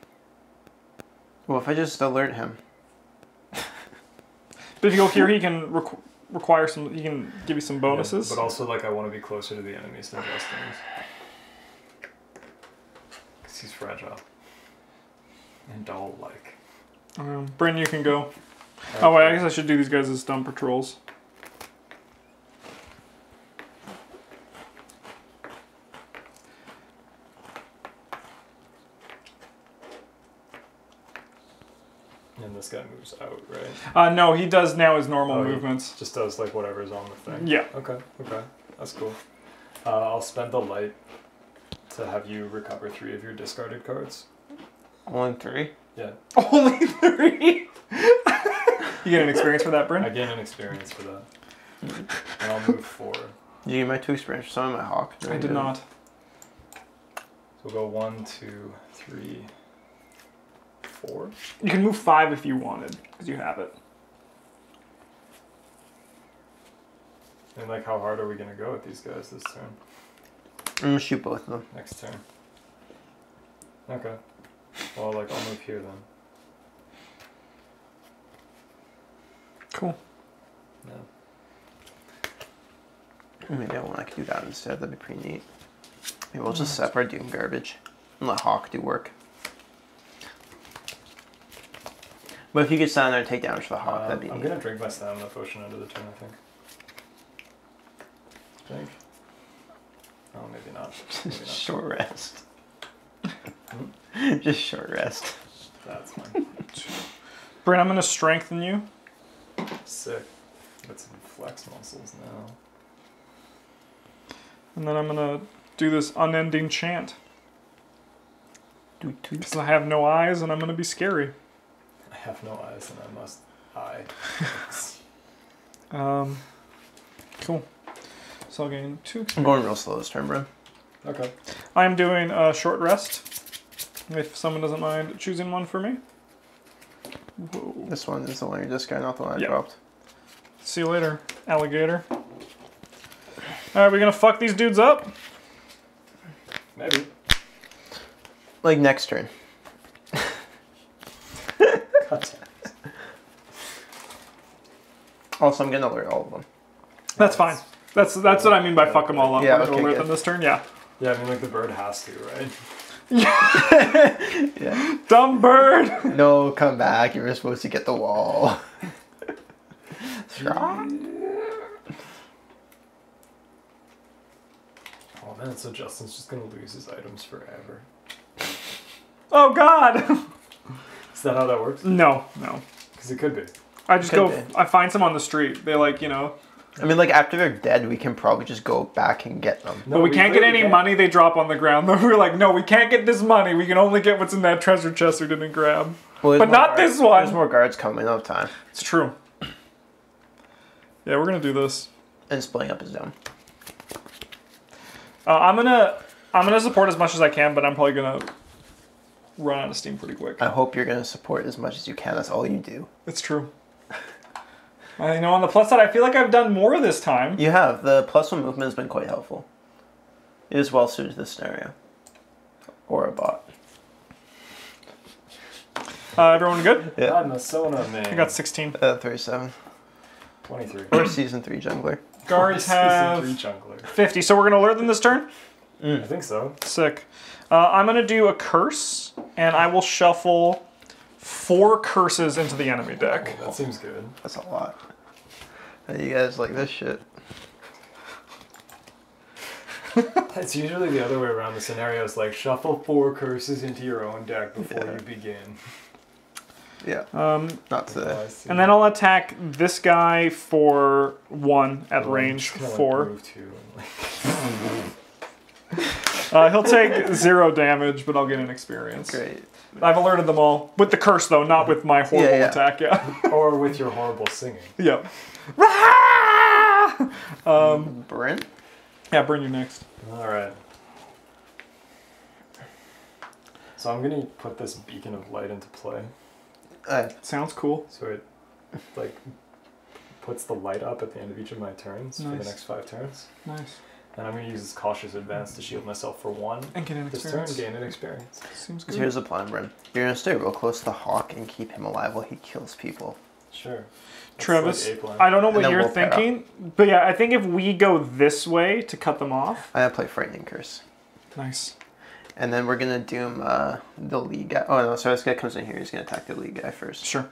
Well, if I just alert him, But if you go here, he can requ- require some, he can give you some bonuses. Yeah, but also, like, I want to be closer to the enemies than those things. Because he's fragile. And doll like. Um, Bryn, you can go. Oh, wait, I guess I should do these guys as dumb patrols. Guy moves out, right? Uh, no, he does now his normal Oh, movements. Just does, like, whatever's on the thing. Yeah. Okay, okay. That's cool. Uh, I'll spend the light to have you recover three of your discarded cards. only three. Yeah. Only three. you get an experience for that, Brent. I Bryn? gain an experience for that. And I'll move four. Did you get my two experience for some of my hawk? I did didn't. not. we'll go one, two, three, four. You can move five if you wanted, because you have it. And, like, how hard are we going to go with these guys this turn? I'm gonna shoot both of them. Next turn. Okay. Well, like, I'll move here then. Cool. Yeah. Maybe I want I could do that instead. That'd be pretty neat. Maybe we'll just separate doom garbage and let hawk do work. But if you could stand there and take damage for the hawk, Um, that'd be I'm neat. gonna drink my stamina potion end of the turn, I think. think. Oh, maybe not. Maybe not. short rest. just short rest. That's fine. Bryn, I'm going to strengthen you. Sick. Got some flex muscles now. And then I'm going to do this unending chant. Doot, doot. Because I have no eyes and I'm going to be scary. I have no eyes and I must eye. Um, cool. So I'll gain two I'm going real slow this turn, bro. okay. I am doing a short rest. If someone doesn't mind choosing one for me. Whoa. This one is the one you just got, not the one I Yeah. dropped. See you later, alligator. Alright, we gonna fuck these dudes up? Maybe. Like next turn. Oh, also, I'm gonna alert all of them. That's fine. That's that's what I mean by fuck them all up. Yeah, We're gonna okay, alert them this turn. Yeah. Yeah, I mean, like the bird has to, right? Yeah. Dumb bird. No, come back. You were supposed to get the wall. Straw? Oh man, so Justin's just gonna lose his items forever. Oh God. Is that how that works? no, no. Because it could be. I just Could go. be. I find some on the street. They like you know. I mean, like after they're dead, we can probably just go back and get them. No, but we, can't get clearly any can't. money they drop on the ground. Though we're like, no, we can't get this money. We can only get what's in that treasure chest we didn't grab. Well, there's But more not guards- this one. There's more guards coming all the time, It's true. Yeah, we're gonna do this. and splitting up is dumb. Uh, I'm gonna I'm gonna support as much as I can, but I'm probably gonna run out of steam pretty quick. I hope you're gonna support as much as you can. That's all you do. It's true. I know on the plus side, I feel like I've done more this time. You have the plus one movement has been quite helpful. It is well suited to this scenario. Or a bot. Uh, everyone good? Yeah. God, Masona, man. I got 16. Uh, 37. 23. Or season three jungler. Guards have three jungler. 50, so we're gonna alert them this turn. I think so. Sick. Uh, I'm gonna do a curse, and I will shuffle four curses into the enemy deck. That seems good. That's a lot. How do you guys like this shit? It's usually the other way around. The scenario is like shuffle four curses into your own deck before Yeah. you begin. Yeah. Um, Not today. Oh, and then I'll attack this guy for one at range just gonna, four. move two and, like- Uh, he'll take zero damage, but I'll get an experience. Great. I've alerted them all with the curse though, not with my horrible Yeah, yeah. attack. Yeah. or with your horrible singing. yep. um, Brent? yeah, burn you next. All right. So I'm gonna put this beacon of light into play. Uh, Sounds cool. So it like puts the light up at the end of each of my turns for the next five turns. Nice. And I'm gonna use this cautious advance to shield myself for one. And get an This turn, experience. gain an experience. Seems so good. here's the plan, Brent. You're gonna stay real close to the hawk and keep him alive while he kills people. Sure. That's Travis, like. I don't know what you're we'll thinking, but yeah, I think if we go this way to cut them off. I'm gonna play Frightening Curse. Nice. And then we're gonna doom uh, the lead guy. Oh no, so this guy comes in here. He's gonna attack the lead guy first Sure.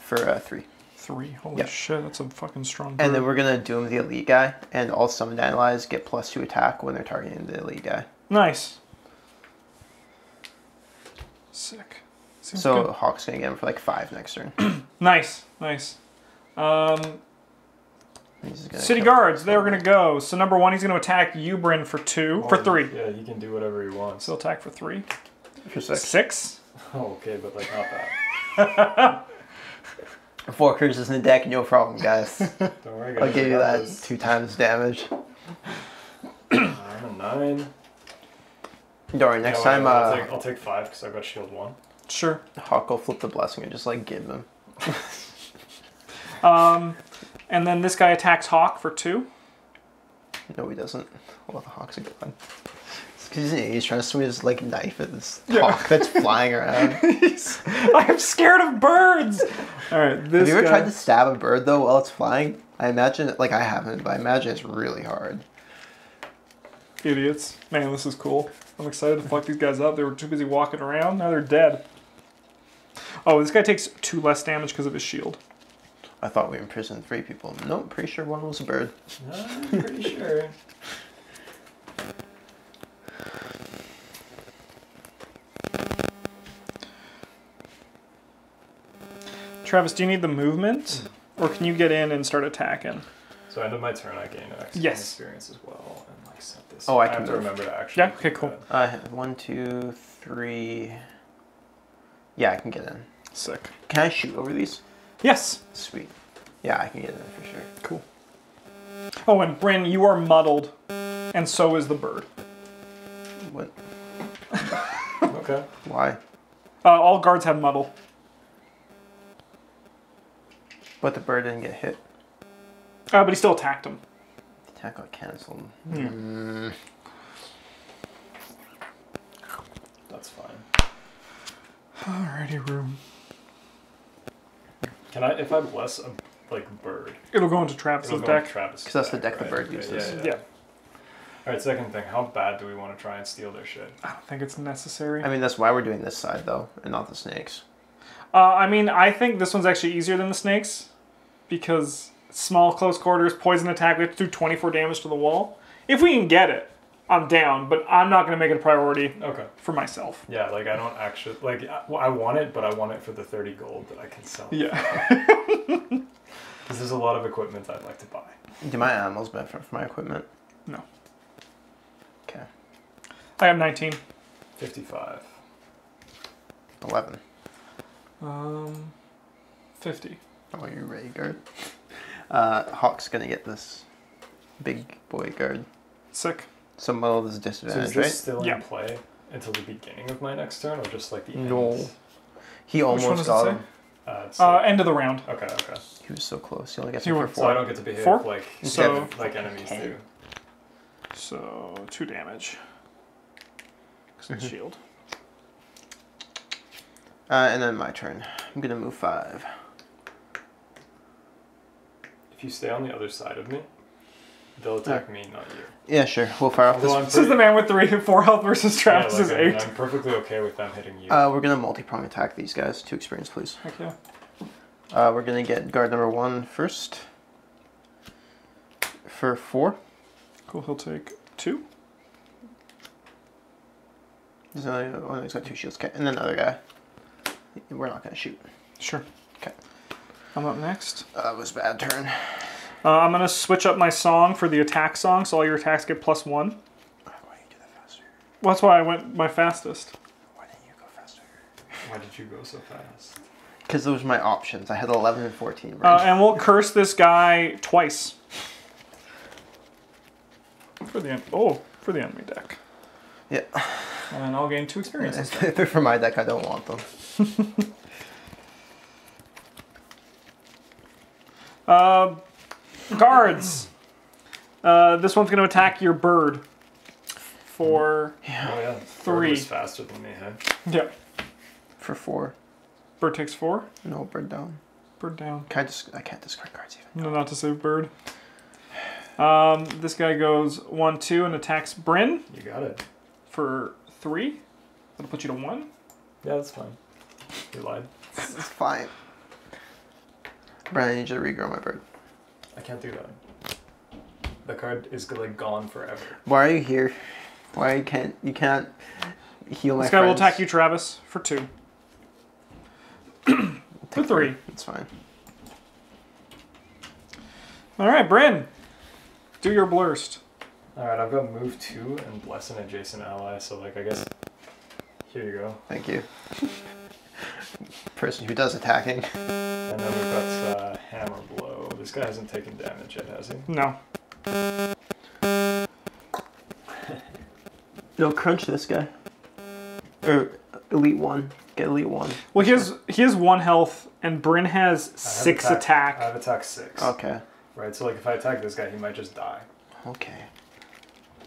for uh, three. Three. Holy Yeah. shit, that's a fucking strong. And then we're gonna doom the elite guy, and all summon allies get plus two attack when they're targeting the elite guy. nice. Sick. Seems so good. Hawk's gonna get him for like five next turn. Nice, nice. Um, He's just gonna city guards, they're gonna go. So number one, he's gonna attack you, Bryn, for two, for three. Yeah, he can do whatever he wants. So attack for three. for six. Six. Oh, okay, but like not that. Four curses in the deck, no problem, guys. Don't worry, guys. I'll give you that two times damage. I'm nine. Don't worry, next Yeah, time I'll, uh, take, I'll take five because I've got shield one. Sure. Hawk will flip the blessing and just like give him. Um, and then this guy attacks Hawk for two. No, he doesn't. Well, the Hawk's a good one. Because he's, he's trying to swing his like knife at this Yeah. hawk that's flying around. I'm scared of birds. All right, this Have you ever guy. tried to stab a bird though while it's flying? I imagine, like I haven't, but I imagine it's really hard. Idiots. Man, this is cool. I'm excited to fuck these guys up. They were too busy walking around. Now they're dead. Oh, this guy takes two less damage because of his shield. I thought we imprisoned three people. No, nope, pretty sure one was a bird. I'm pretty sure. Travis, do you need the movement? Or can you get in and start attacking? So end of my turn, I gain an Yes. experience as well, and like set this. Oh, I have can to remember to actually. Yeah, okay, cool. that. I have one, two, three. Yeah, I can get in. Sick. Can I shoot over these? Yes. Sweet. Yeah, I can get in for sure. Cool. Oh, and Bryn, you are muddled, and so is the bird. What? Okay. Why? Uh, all guards have muddle. But the bird didn't get hit. Uh, but he still attacked him. The attack got canceled. Yeah. Mm, That's fine. Alrighty, room. Can I, if I bless a like bird? It'll go into Travis's It'll go in deck. Travis. 'Cause that's the deck the right? bird Okay, uses. Yeah, yeah. All right. Second thing, how bad do we want to try and steal their shit? I don't think it's necessary. I mean, that's why we're doing this side though, and not the snakes. Uh, I mean, I think this one's actually easier than the snakes because small close quarters, poison attack. We have to do 24 damage to the wall. If we can get it, I'm down, but I'm not going to make it a priority Okay. for myself. Yeah, like I don't actually like. I, well, I want it, but I want it for the thirty gold that I can sell. Yeah. Because there's a lot of equipment I'd like to buy. Do my animals benefit from my equipment? No. Okay. I have 19. Fifty-five. Eleven. Um, 50. Oh, you're ready, guard. Uh, Hawk's gonna get this big boy guard. Sick. So Muddle is a So disadvantage, is this right? still Yeah. in play until the beginning of my next turn, or just like the end? No. end? He one almost does it got say? him. Uh, it's Uh, end of the round. okay, okay. He was so close. He only gets You him were- for So I don't get to behave Four? like So, like enemies Okay. do. so two damage. 'Cause it's Mhm. shield. Uh, and then my turn. I'm gonna move five. If you stay on the other side of me, they'll attack me, not you. Yeah, sure. We'll fire off Although this. I'm This is the man with three and four health versus yeah, Travis's like, I mean, eight. I'm perfectly okay with them hitting you. Uh, we're gonna multi-prong attack these guys. Two experience, please. Heck yeah. Uh, we're gonna get guard number one first. For four. Cool. He'll take two. There's another one that's got two shields. Okay, and then another guy. We're not gonna shoot. Sure. Okay. I'm up next. Uh, that was a bad turn. Uh, I'm gonna switch up my song for the attack song, so all your attacks get plus one. Why didn't you do that faster? Well, that's why I went my fastest. Why didn't you go faster? Why did you go so fast? Because those were my options. I had 11 and 14. Uh, Right? and we'll curse this guy twice. For the oh, for the enemy deck. Yeah. And I'll gain two experiences. if they're for my deck, I don't want them. Uh, guards. Uh, this one's going to attack your bird. For Oh yeah, Three. Bird was faster than me, huh? yeah, For four. bird takes four. No, bird down. Bird down. Can I, just, I can't discard cards even. No, not to save bird. Um, this guy goes one, two, and attacks Bryn You got it. for three. That'll put you to one. Yeah, that's fine. You lied. It's fine. Brian, I need you to regrow my bird. I can't do that. The card is like gone forever. Why are you here? Why you can't you can't heal my This guy will attack you, Travis, for two. for three. It's fine. All right, Bryn. Do your blurst. All right, I've got move two and bless an adjacent ally. So like, I guess here you go. Thank you. Person who does attacking. And then we've got uh, hammer blow. This guy hasn't taken damage yet, has he? No. No, crunch this guy. Or elite one. Get elite one. Well, he has he has one health, and Bryn has I have six attack. attack. I have attack six. Okay. Right. So like, if I attack this guy, he might just die. Okay.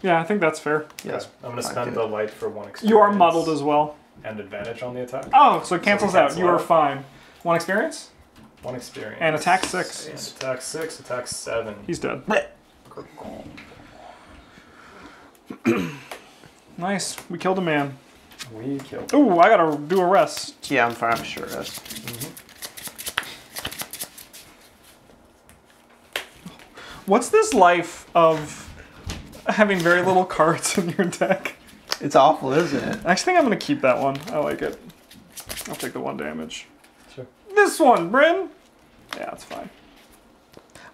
Yeah, I think that's fair. Yes. I'm gonna fine, spend do the light for one experience. You are muddled as well. And advantage on the attack. Oh, so it cancels out. cancel You are fine. One experience. One experience. And attack six. And attack six. Attack seven. He's dead. Nice. We killed a man. We killed. Ooh, I gotta do a rest. Yeah, I'm fine. I'm sure it is. What's this life of having very little cards in your deck? It's awful, isn't it? I think I'm gonna keep that one. I like it. I'll take the one damage. Sure. This one, Bryn. Yeah, that's fine.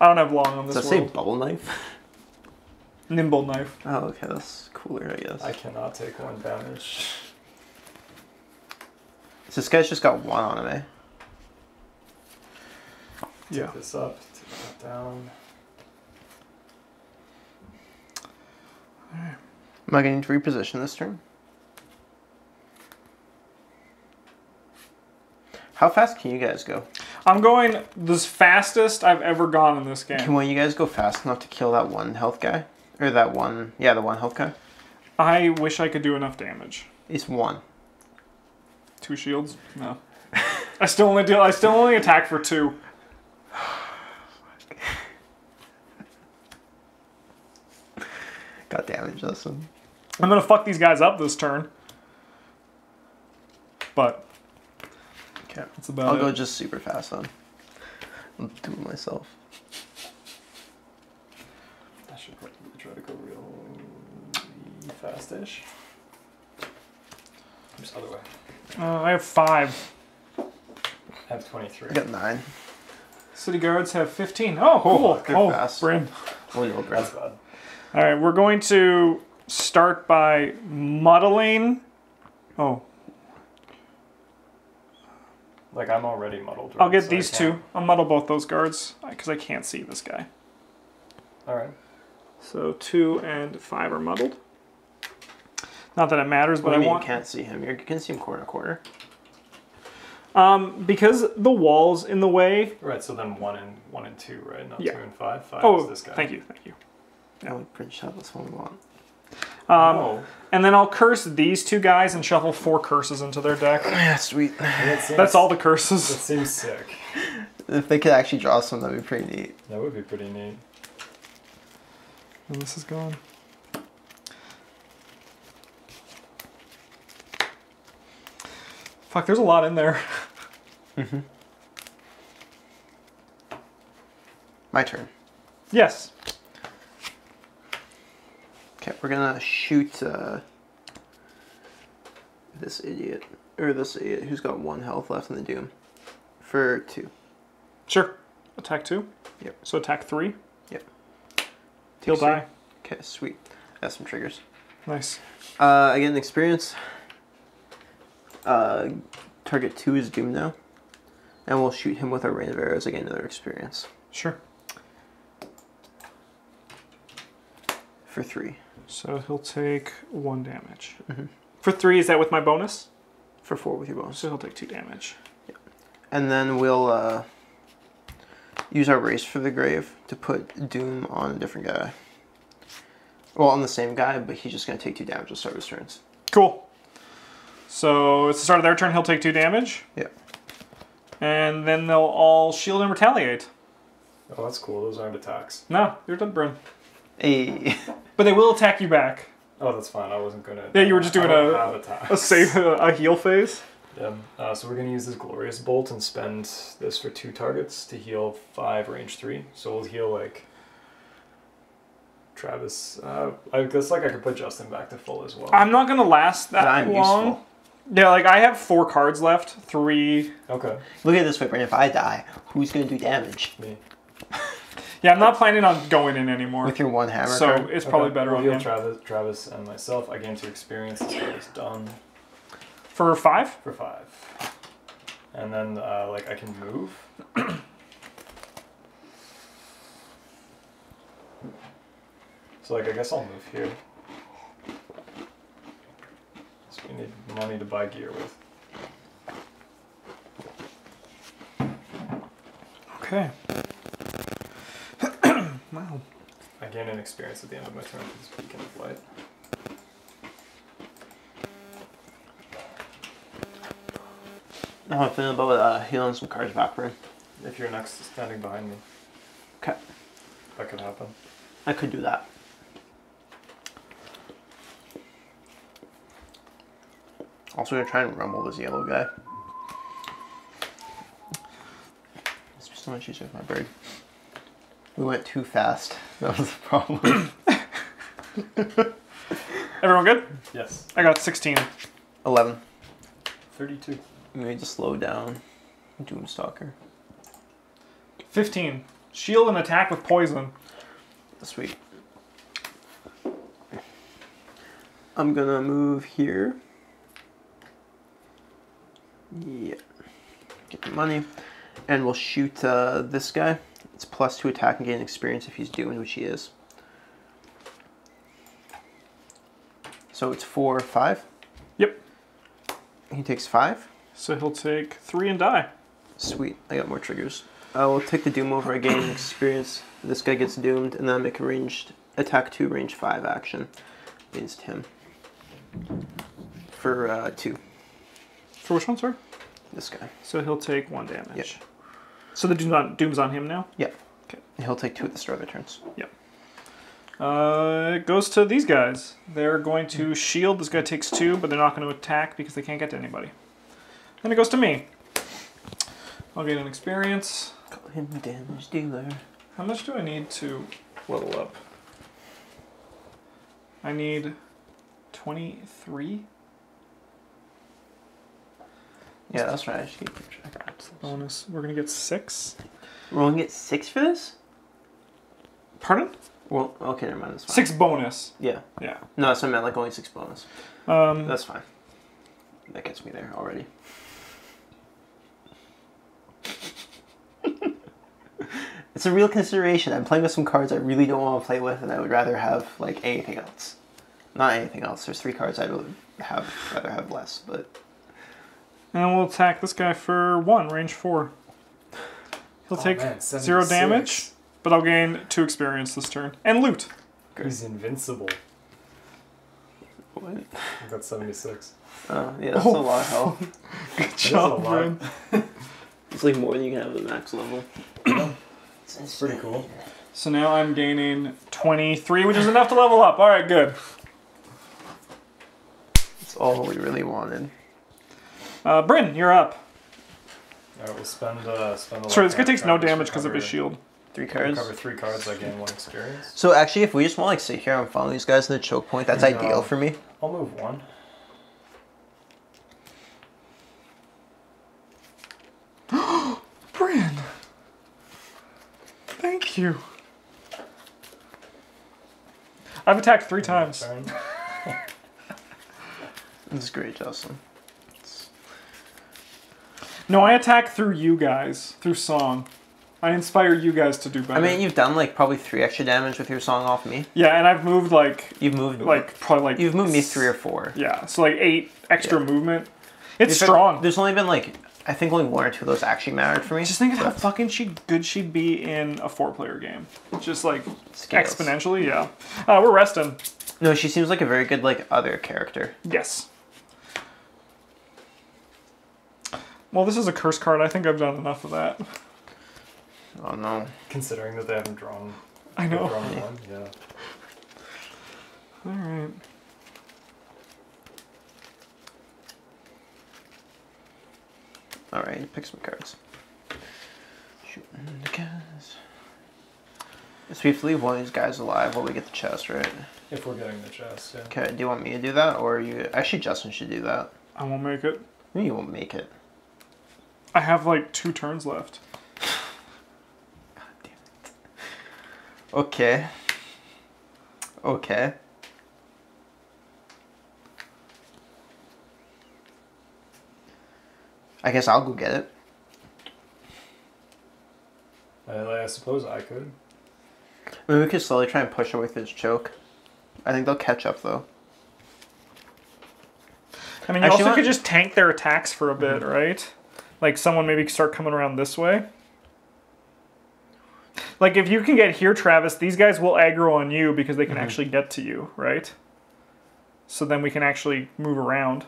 I don't have long on Does this that say world. bubble knife? Nimble knife. Oh, okay, that's cooler, I guess. I cannot take one damage. So this guy's just got one on him, eh? Yeah. Take this up. Take that down. Am I going to reposition this turn? How fast can you guys go? I'm going the fastest I've ever gone in this game. Can one of you guys go fast enough to kill that one health guy? Or that one, yeah, the one health guy? I wish I could do enough damage. It's one. Two shields? No. I still only deal. I still only attack for two. Got damage, it, Justin. I'm gonna fuck these guys up this turn. But Okay. that's about I'll it. go just super fast then. I'm doing myself. I should probably try to go real fast-ish. Just other way. Uh, I have five. I have 23. I got nine. City guards have 15. Oh, cool. they're oh, fast. Bryn. Oh no, bro. That's bad. All right, we're going to start by muddling. Oh, Like, I'm already muddled. I'll get So these two. I'll muddle both those guards because I can't see this guy. Alright. So two and five are muddled. Not that it matters, What but I you mean want you can't see him? You're, can see him corner to corner. um because the walls in the way. Right, so then 1 and 1 and 2, right? Not Yeah. 2 and 5? 5 Oh, is this guy. thank you, thank you. Yeah. Oh, Prince shot this one one. Um, oh. and then I'll curse these two guys and shuffle four curses into their deck. Yeah, sweet. That seems, That's all the curses. That seems sick. If they could actually draw some, that'd be pretty neat. That would be pretty neat. And this is gone. Fuck, there's a lot in there. Mhm. My turn. Yes. Okay, we're gonna shoot uh, this idiot or this idiot who's got one health left in the doom for two. Sure. Attack two. Yep. So attack three. Yep. He'll die. Okay, sweet. Got some triggers. Nice. Uh, I get an experience. Uh, target two is doomed now, and we'll shoot him with our rain of arrows. Get another experience Sure. for three. So he'll take one damage. Mhm. For three, is that with my bonus? For four with your bonus. So he'll take two damage. Yeah. And then we'll uh, use our race for the grave to put Doom on a different guy. Well, on the same guy, but he's just going to take two damage to start of his turns. Cool. So it's the start of their turn. He'll take two damage, Yeah. and then they'll all shield and retaliate. Oh, that's cool. Those aren't attacks. No, you're done, Bryn. Hey. But they will attack you back. Oh, that's fine. I wasn't gonna. Yeah, you were just doing I a- have. A save, a heal phase. Yeah. Uh, so we're gonna use this glorious bolt and spend this for two targets to heal five range three. So we'll heal like Travis. Uh, I guess like I could put Justin back to full as well. I'm not gonna last that I'm long. useful. Yeah, like I have four cards left. Three. okay. Look at this way, Brandon. If I die, who's going to do damage? Me. Yeah, I'm not planning on going in anymore. With your one hammer So card? it's probably Okay, better we'll on heal. Travis, Travis and myself. I gain two experience. This guy is done For five? for five. And then uh, like I can move. so like I guess I'll move here. So we need money to buy gear with. Okay. Wow. I gain an experience at the end of my turn for this beacon of light. How am I feeling about uh, healing some cards back, Brandon? If you're next standing behind me, Okay. that could happen. I could do that. Also gonna try and rumble this yellow guy. It's so much easier with my bird. We went too fast. That was the problem. Everyone good? Yes. I got 16. 11. 32. We need to slow down. Doomstalker. 15. Shield and attack with poison. Sweet. I'm gonna move here. Yeah. Get the money. And we'll shoot uh, this guy. It's plus two attack and gain experience if he's doing, which he is. So it's four, five. Yep. He takes five. So he'll take three and die. Sweet, I got more triggers. I will take the Doom over again, experience. This guy gets doomed, and then I make a ranged attack two, range five action against him. For uh, two, For which one, sir? this guy. So he'll take one damage. Yep. So the doom's on, doom's on him now? Yeah. Okay. He'll take two of the the turns. Uh, it goes to these guys. They're going to shield. This guy takes two, but they're not going to attack because they can't get to anybody. Then it goes to me. I'll get an experience. Call him damage dealer. How much do I need to level up? I need 23 Yeah, that's right. I should keep track. bonus. We're going to get 6. We're gonna get six for this? Pardon? Well, okay, never mind. That's fine. 6 bonus. Yeah. Yeah. No, that's what I meant. Like only six bonus. Um, That's fine. That gets me there already. it's a real consideration. I'm playing with some cards I really don't want to play with, and I would rather have like anything else. Not anything else. There's three cards I'd have rather have less, but and then we'll attack this guy for 1, range 4. He'll Oh, take man, 0 damage, but I'll gain 2 experience this turn. And loot. He's invincible. what? I got 76. Oh, yeah, that's oh. a Oh. lot of health. Good That's a job, lot. It's like more than you can have at max level. It's pretty cool. So now I'm gaining 23, which is enough to level up. All right, good. That's all we really wanted. Uh, Bryn, you're up. Alright, we'll spend, uh, spend a Sorry, this guy takes no damage because of his shield. Three cards. Recover three cards, I gain one experience. So actually, if we just want to like sit here and follow these guys in the choke point, that's No. ideal for me. I'll move one. Bryn. Thank you. I've attacked three times. Turn. This is great, Justin. No, I attack through you guys, through song. I inspire you guys to do better. I mean, you've done like probably three extra damage with your song off me. yeah, and I've moved like, You've moved like probably like you've moved me three or four. yeah, so like eight extra movement. It's There's been- strong. There's only been like I think only one or two of those actually mattered for me. Just think of how fucking she good she'd be in a four-player game. Just like scales. exponentially, yeah. Uh, we're resting. No, she seems like a very good like other character. Yes. Well, this is a curse card. I think I've done enough of that. Oh no. Considering that they haven't drawn, I know. drawn one, yeah. All right. All right, pick some cards. Shooting the guys. So we have to leave one of these guys alive while we get the chest, right? If we're getting the chest, yeah. Okay, do you want me to do that, or you? Actually, Justin should do that. I won't make it. Maybe you won't make it. I have like two turns left. God damn it. Okay. Okay. I guess I'll go get it. I, I suppose I could. Maybe we could slowly try and push away through this choke. I think they'll catch up though. I mean, you Actually, also could just tank their attacks for a bit, mm-hmm. right? Like someone maybe start coming around this way. Like if you can get here, Travis, these guys will aggro on you because they can mm-hmm. actually get to you, right? So then we can actually move around.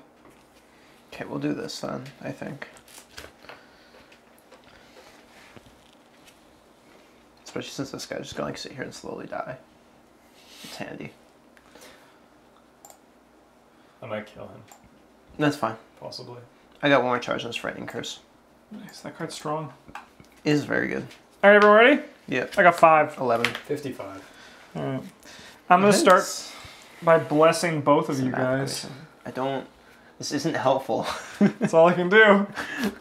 Okay, we'll do this then, I think. Especially since this guy's just gonna like sit here and slowly die. It's handy. I might kill him, That's fine. possibly. I got one more charge on this frightening curse. Nice, that card's strong. It is very good. All right, everyone ready? Yep. I got five. Eleven. 55. All right. I'm gonna start by blessing both of you guys. I don't. This isn't helpful, That's all I can do.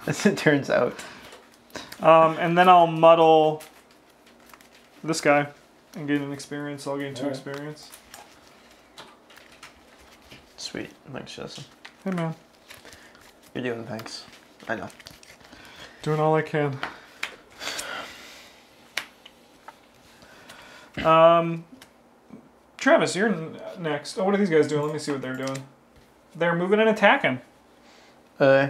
as it turns out. Um, and then I'll muddle this guy and gain an experience. I'll gain two Alright. experience. Sweet. Thanks, Justin. Hey man, You're doing thanks. I know. doing all I can. Um, Travis, you're next. Oh, what are these guys doing? Let me see what they're doing. They're moving and attacking. Uh.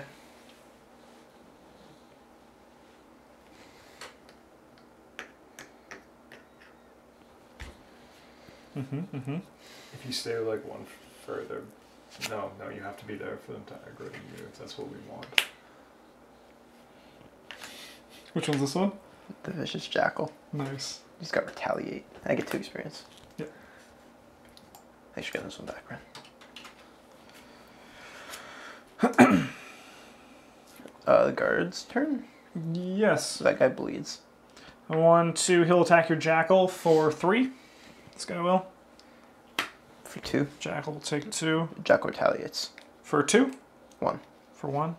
Mm-hmm, mm-hmm. If you stay like one further, no, no, you have to be there for them to aggro you. If that's what we want. Which one's this one? The vicious jackal. Nice. He's got retaliate. I get two experience. Thanks for getting this one back, Brent. uh, the guard's turn. Yes. That guy bleeds. One, two. He'll attack your jackal for three. This guy will. For two. Jackal will take two Jackal retaliates. for two. One. For one.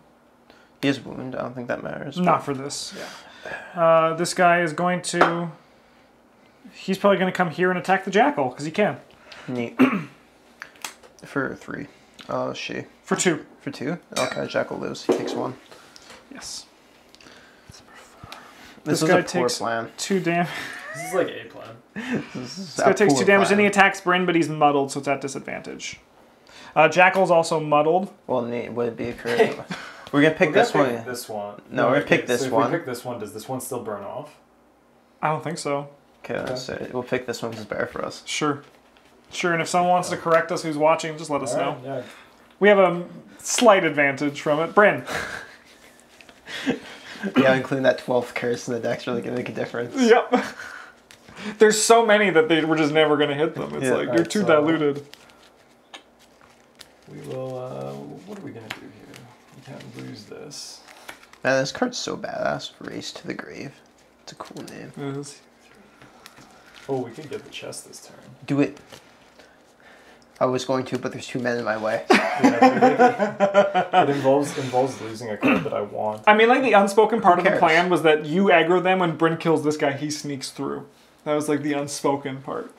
He has wound. I don't think that matters. Not for this. Yeah. Uh, this guy is going to. He's probably going to come here and attack the jackal because he can. Neat. for three. Oh, she. For two. For two? Okay, Jackal lives. He takes one. Yes. This, This is guy a poor takes- plan. Two damage. This is like a plan. This, guy takes two damage, plan. and he attacks Bryn, but he's muddled, so it's at disadvantage. Uh, Jackal's also muddled. Well, Nate, would it be a crit? We're gonna pick We're this gonna one. pick This one. No, we're gonna pick this so if one. we pick this one, does this one still burn off? I don't think so. Okay, let's say we'll pick this one because it's better for us. Sure. Sure, and if someone wants to correct us who's watching, just let us know. Alright, yeah. We have a slight advantage from it. Bryn. yeah, including that 12th curse in the deck's really gonna make a difference. Yep. There's so many that they we're just never gonna hit them. It's Yeah. like you're too so- diluted. We will. Uh, what are we gonna do here? We can't lose this. Man, this card's so badass. Race to the grave. It's a cool name. Oh, we could get the chest this turn. Do it. I was going to, but there's two men in my way. Yeah, it involves involves losing a card that I want. I mean, like the unspoken part of the plan was that you aggro them when Bryn kills this guy, he sneaks through. That was like the unspoken part.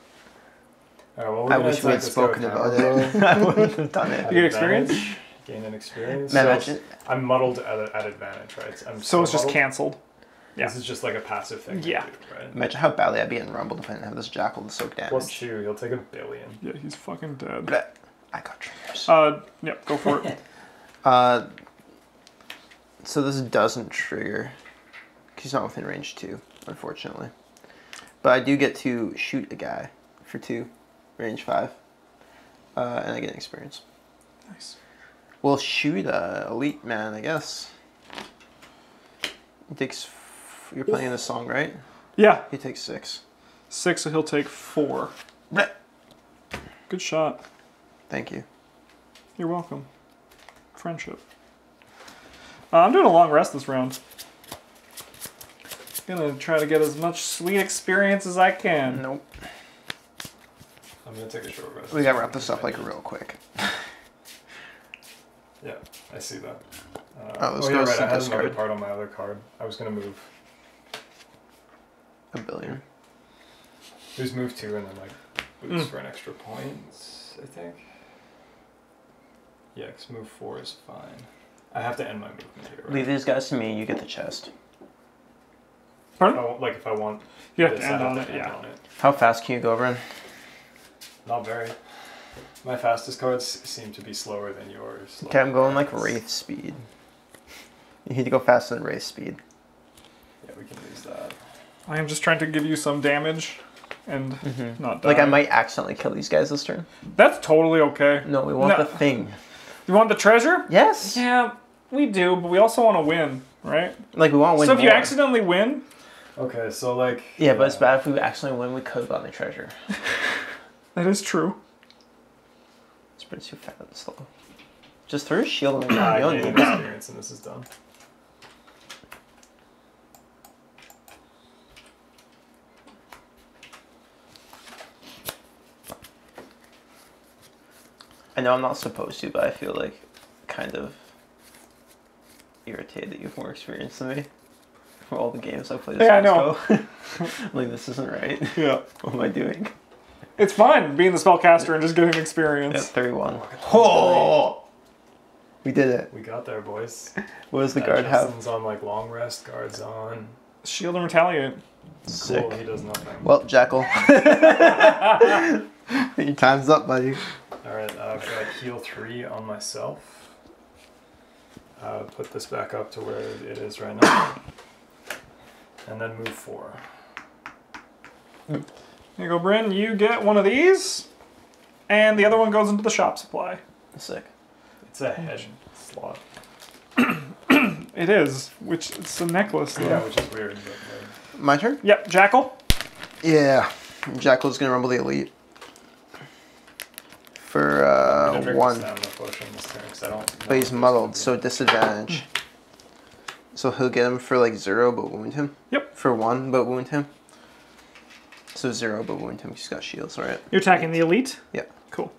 Alright, well, I wish we had attack this guy with spoken about it. I wouldn't have done it. You get experience? Gain an experience. So imagine, I'm muddled at, at advantage, right? I'm So it's just cancelled. yeah. This is just like a passive thing. Yeah. do, right? imagine how badly I'd be getting rumbled if I didn't have this jackal to soak Plus damage. two, he'll take a billion. Yeah, he's fucking dead. Bleh. I got triggers. Uh, yep, go for it. Uh, so this doesn't trigger. 'cause He's not within range two, unfortunately. But I do get to shoot a guy for two, range five, uh, and I get an experience. nice. We'll shoot a elite man, I guess. He takes. F- you're playing the song, right? Yeah, He takes six. six, so he'll take four. Bleh. Good shot. Thank you. You're welcome. Friendship. Uh, I'm doing a long rest this round. Gonna try to get as much sweet experience as I can. Nope. I'm gonna take a short rest. We gotta wrap this up like real quick. Yeah, I see that. Uh, Oh, let's oh go yeah, to right. I had another card. part on my other card. I was gonna move. A billion. Who's move two and then like boost Mm. for an extra point, I think. Yeah, 'cause move four is fine. I have to end my movement here. Right? Leave these guys to me. You get the chest. Pardon? Like if I want You have this, to I end have on to it, end yeah. on it. How fast can you go, Bren? Not very. My fastest cards seem to be slower than yours. Okay, I'm going like wraith speed. You need to go faster than wraith speed. Yeah, we can use that. I am just trying to give you some damage and mm-hmm. not die. Like I might accidentally kill these guys this turn. That's totally okay. No, we want No. the thing. You want the treasure? Yes. Yeah, we do, but we also want to win, right? Like we want to win. so if you accidentally win, Okay, so like. Yeah, but it's bad if we accidentally win. We could have gotten the treasure. that is true. It's pretty too fat and slow. Just throw a shield on the I ground. You don't need experience and this is done. I know I'm not supposed to, but I feel like kind of irritated that you have more experience than me. For all the games I played. as Yeah, I know. Like this isn't right. Yeah. What am I doing? It's fun being the spellcaster and just getting Yeah, experience. thirty-one. Oh, we did it. We got there, boys. What does the Uh, guard have? On like long rest, guards on. Shield and retaliate. Sick. Cool, he does nothing. Well, Jackal. Your time's up, buddy. Alright, uh, I've got heal 3 on myself. Uh, put this back up to where it is right now. And then move 4. There you go, Bryn. You get one of these, and the other one goes into the shop supply. Sick. It's a hedge slot. It is, which it's a necklace. Though. Yeah, which is weird. But, like, My turn. Yep, Jackal. Yeah. Jackal's gonna rumble the elite. for uh, one. potion this turn 'cause I don't. But he's muddled, so disadvantage. So he'll get him for like zero, but wound him. Yep. For one, but wound him. So zero, but wound him. He's got shields, right? You're attacking the elite? Yeah. Cool.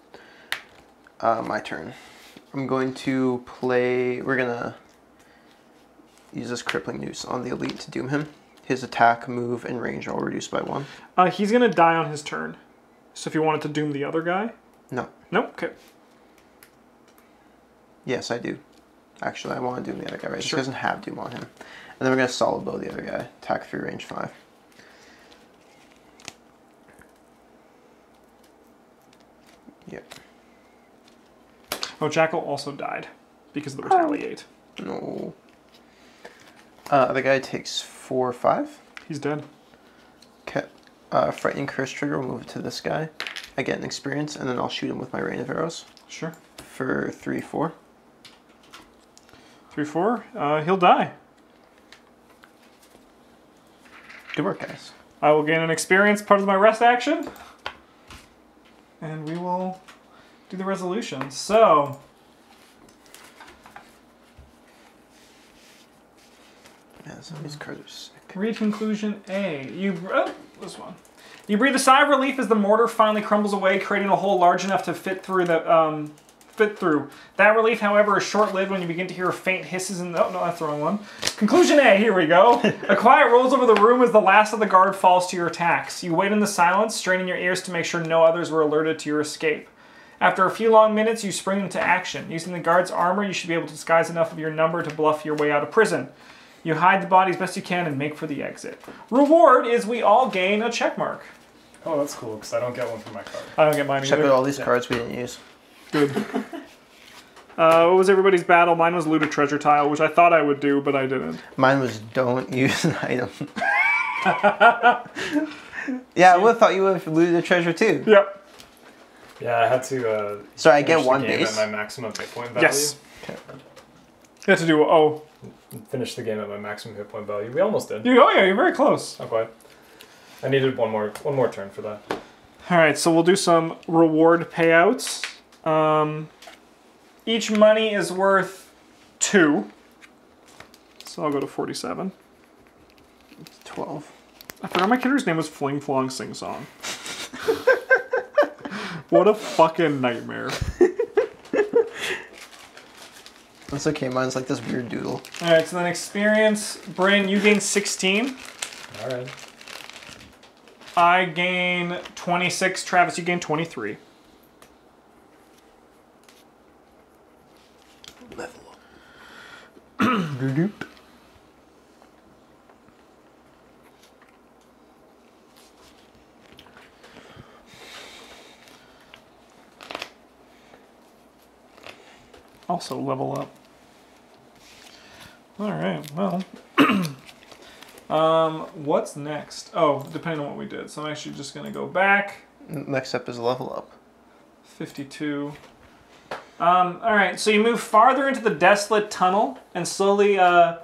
Uh, my turn. I'm going to play. We're gonna use this crippling noose on the elite to doom him. His attack, move, and range are all reduced by one. Uh, he's gonna die on his turn. So if you wanted to doom the other guy. No. Nope. Okay. Yes, I do. Actually, I want to doom the other guy, right? Sure. He doesn't have doom on him. And then we're gonna solid blow the other guy. Attack three, range five. Yep. Oh, Jackal also died because of the retaliate. No. Uh, the guy takes four, or five. He's dead. Okay. Uh, frightening curse trigger we'll move it to this guy. I get an experience, and then I'll shoot him with my rain of arrows Sure. for three, four. Three, four. Uh, he'll die. Good work, guys. I will gain an experience part of my rest action. And we will do the resolution. So, Man, some of these cards are sick. read conclusion A. You oh, this one. You breathe a sigh of relief as the mortar finally crumbles away, creating a hole large enough to fit through the um, fit through. That relief, however, is short-lived when you begin to hear faint hisses and oh no, that's the wrong one. Conclusion A. Here we go. a quiet rolls over the room as the last of the guard falls to your attacks. You wait in the silence, straining your ears to make sure no others were alerted to your escape. After a few long minutes, you spring into action. Using the guard's armor, you should be able to disguise enough of your number to bluff your way out of prison. You hide the body as best you can and make for the exit. Reward is we all gain a check mark. Oh, that's cool because I don't get one for my card. I don't get mine Check either. out all these cards we didn't use. Good. Uh, what was everybody's battle? Mine was loot a treasure tile, which I thought I would do, but I didn't. Mine was don't use an item. yeah, I would have thought you would have looted the treasure too. Yep. Yeah, I had to. Uh, So I finish get the one game base. at my maximum hit point value. Yes. Okay. You have to do. Oh, Finish the game at my maximum hit point value. We almost did. you. Oh yeah, you're very close. Not quite. I needed one more one more turn for that. All right, so we'll do some reward payouts. Um, each money is worth two. So I'll go to forty-seven. Twelve. I forgot my character's name was Fling Flong Sing Song. what a fucking nightmare. That's okay. Mine's like this weird doodle. All right, so then experience. Bryn, you gain 16. All right. I gain 26. Travis, you gain 23. Level up. Also level up. All right, well. um, what's next? Oh, depending on what we did. So I'm actually just going to go back. Next up is level up. 52. Um, all right, so you move farther into the desolate tunnel and slowly uh,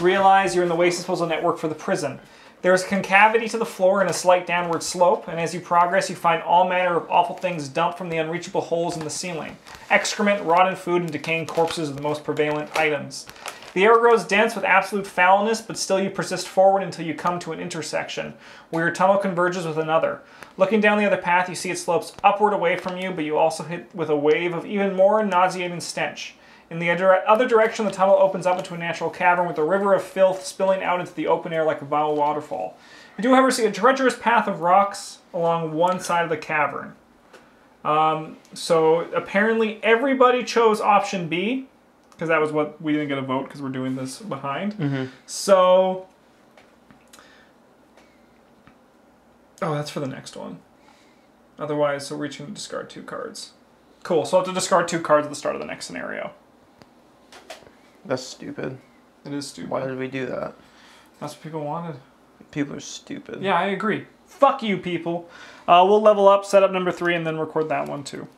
realize you're in the waste disposal network for the prison. There's concavity to the floor and a slight downward slope, and as you progress, you find all manner of awful things dumped from the unreachable holes in the ceiling. Excrement, rotten food, and decaying corpses are the most prevalent items. The air grows dense with absolute foulness, but still you persist forward until you come to an intersection, where your tunnel converges with another. Looking down the other path, you see it slopes upward away from you, but you also hit with a wave of even more nauseating stench. In the other other direction, the tunnel opens up into a natural cavern with a river of filth spilling out into the open air like a vile waterfall. You do, however, see a treacherous path of rocks along one side of the cavern. Um, so apparently, everybody chose option B because that was what we didn't get a vote because we're doing this behind. So, oh, that's for the next one. Otherwise, so we're reaching to discard two cards. Cool. So I have to discard two cards at the start of the next scenario. That's stupid. It is stupid. Why did we do that? That's what people wanted. People are stupid. Yeah, I agree. Fuck you, people. Uh, we'll level up, set up number three, and then record that one too.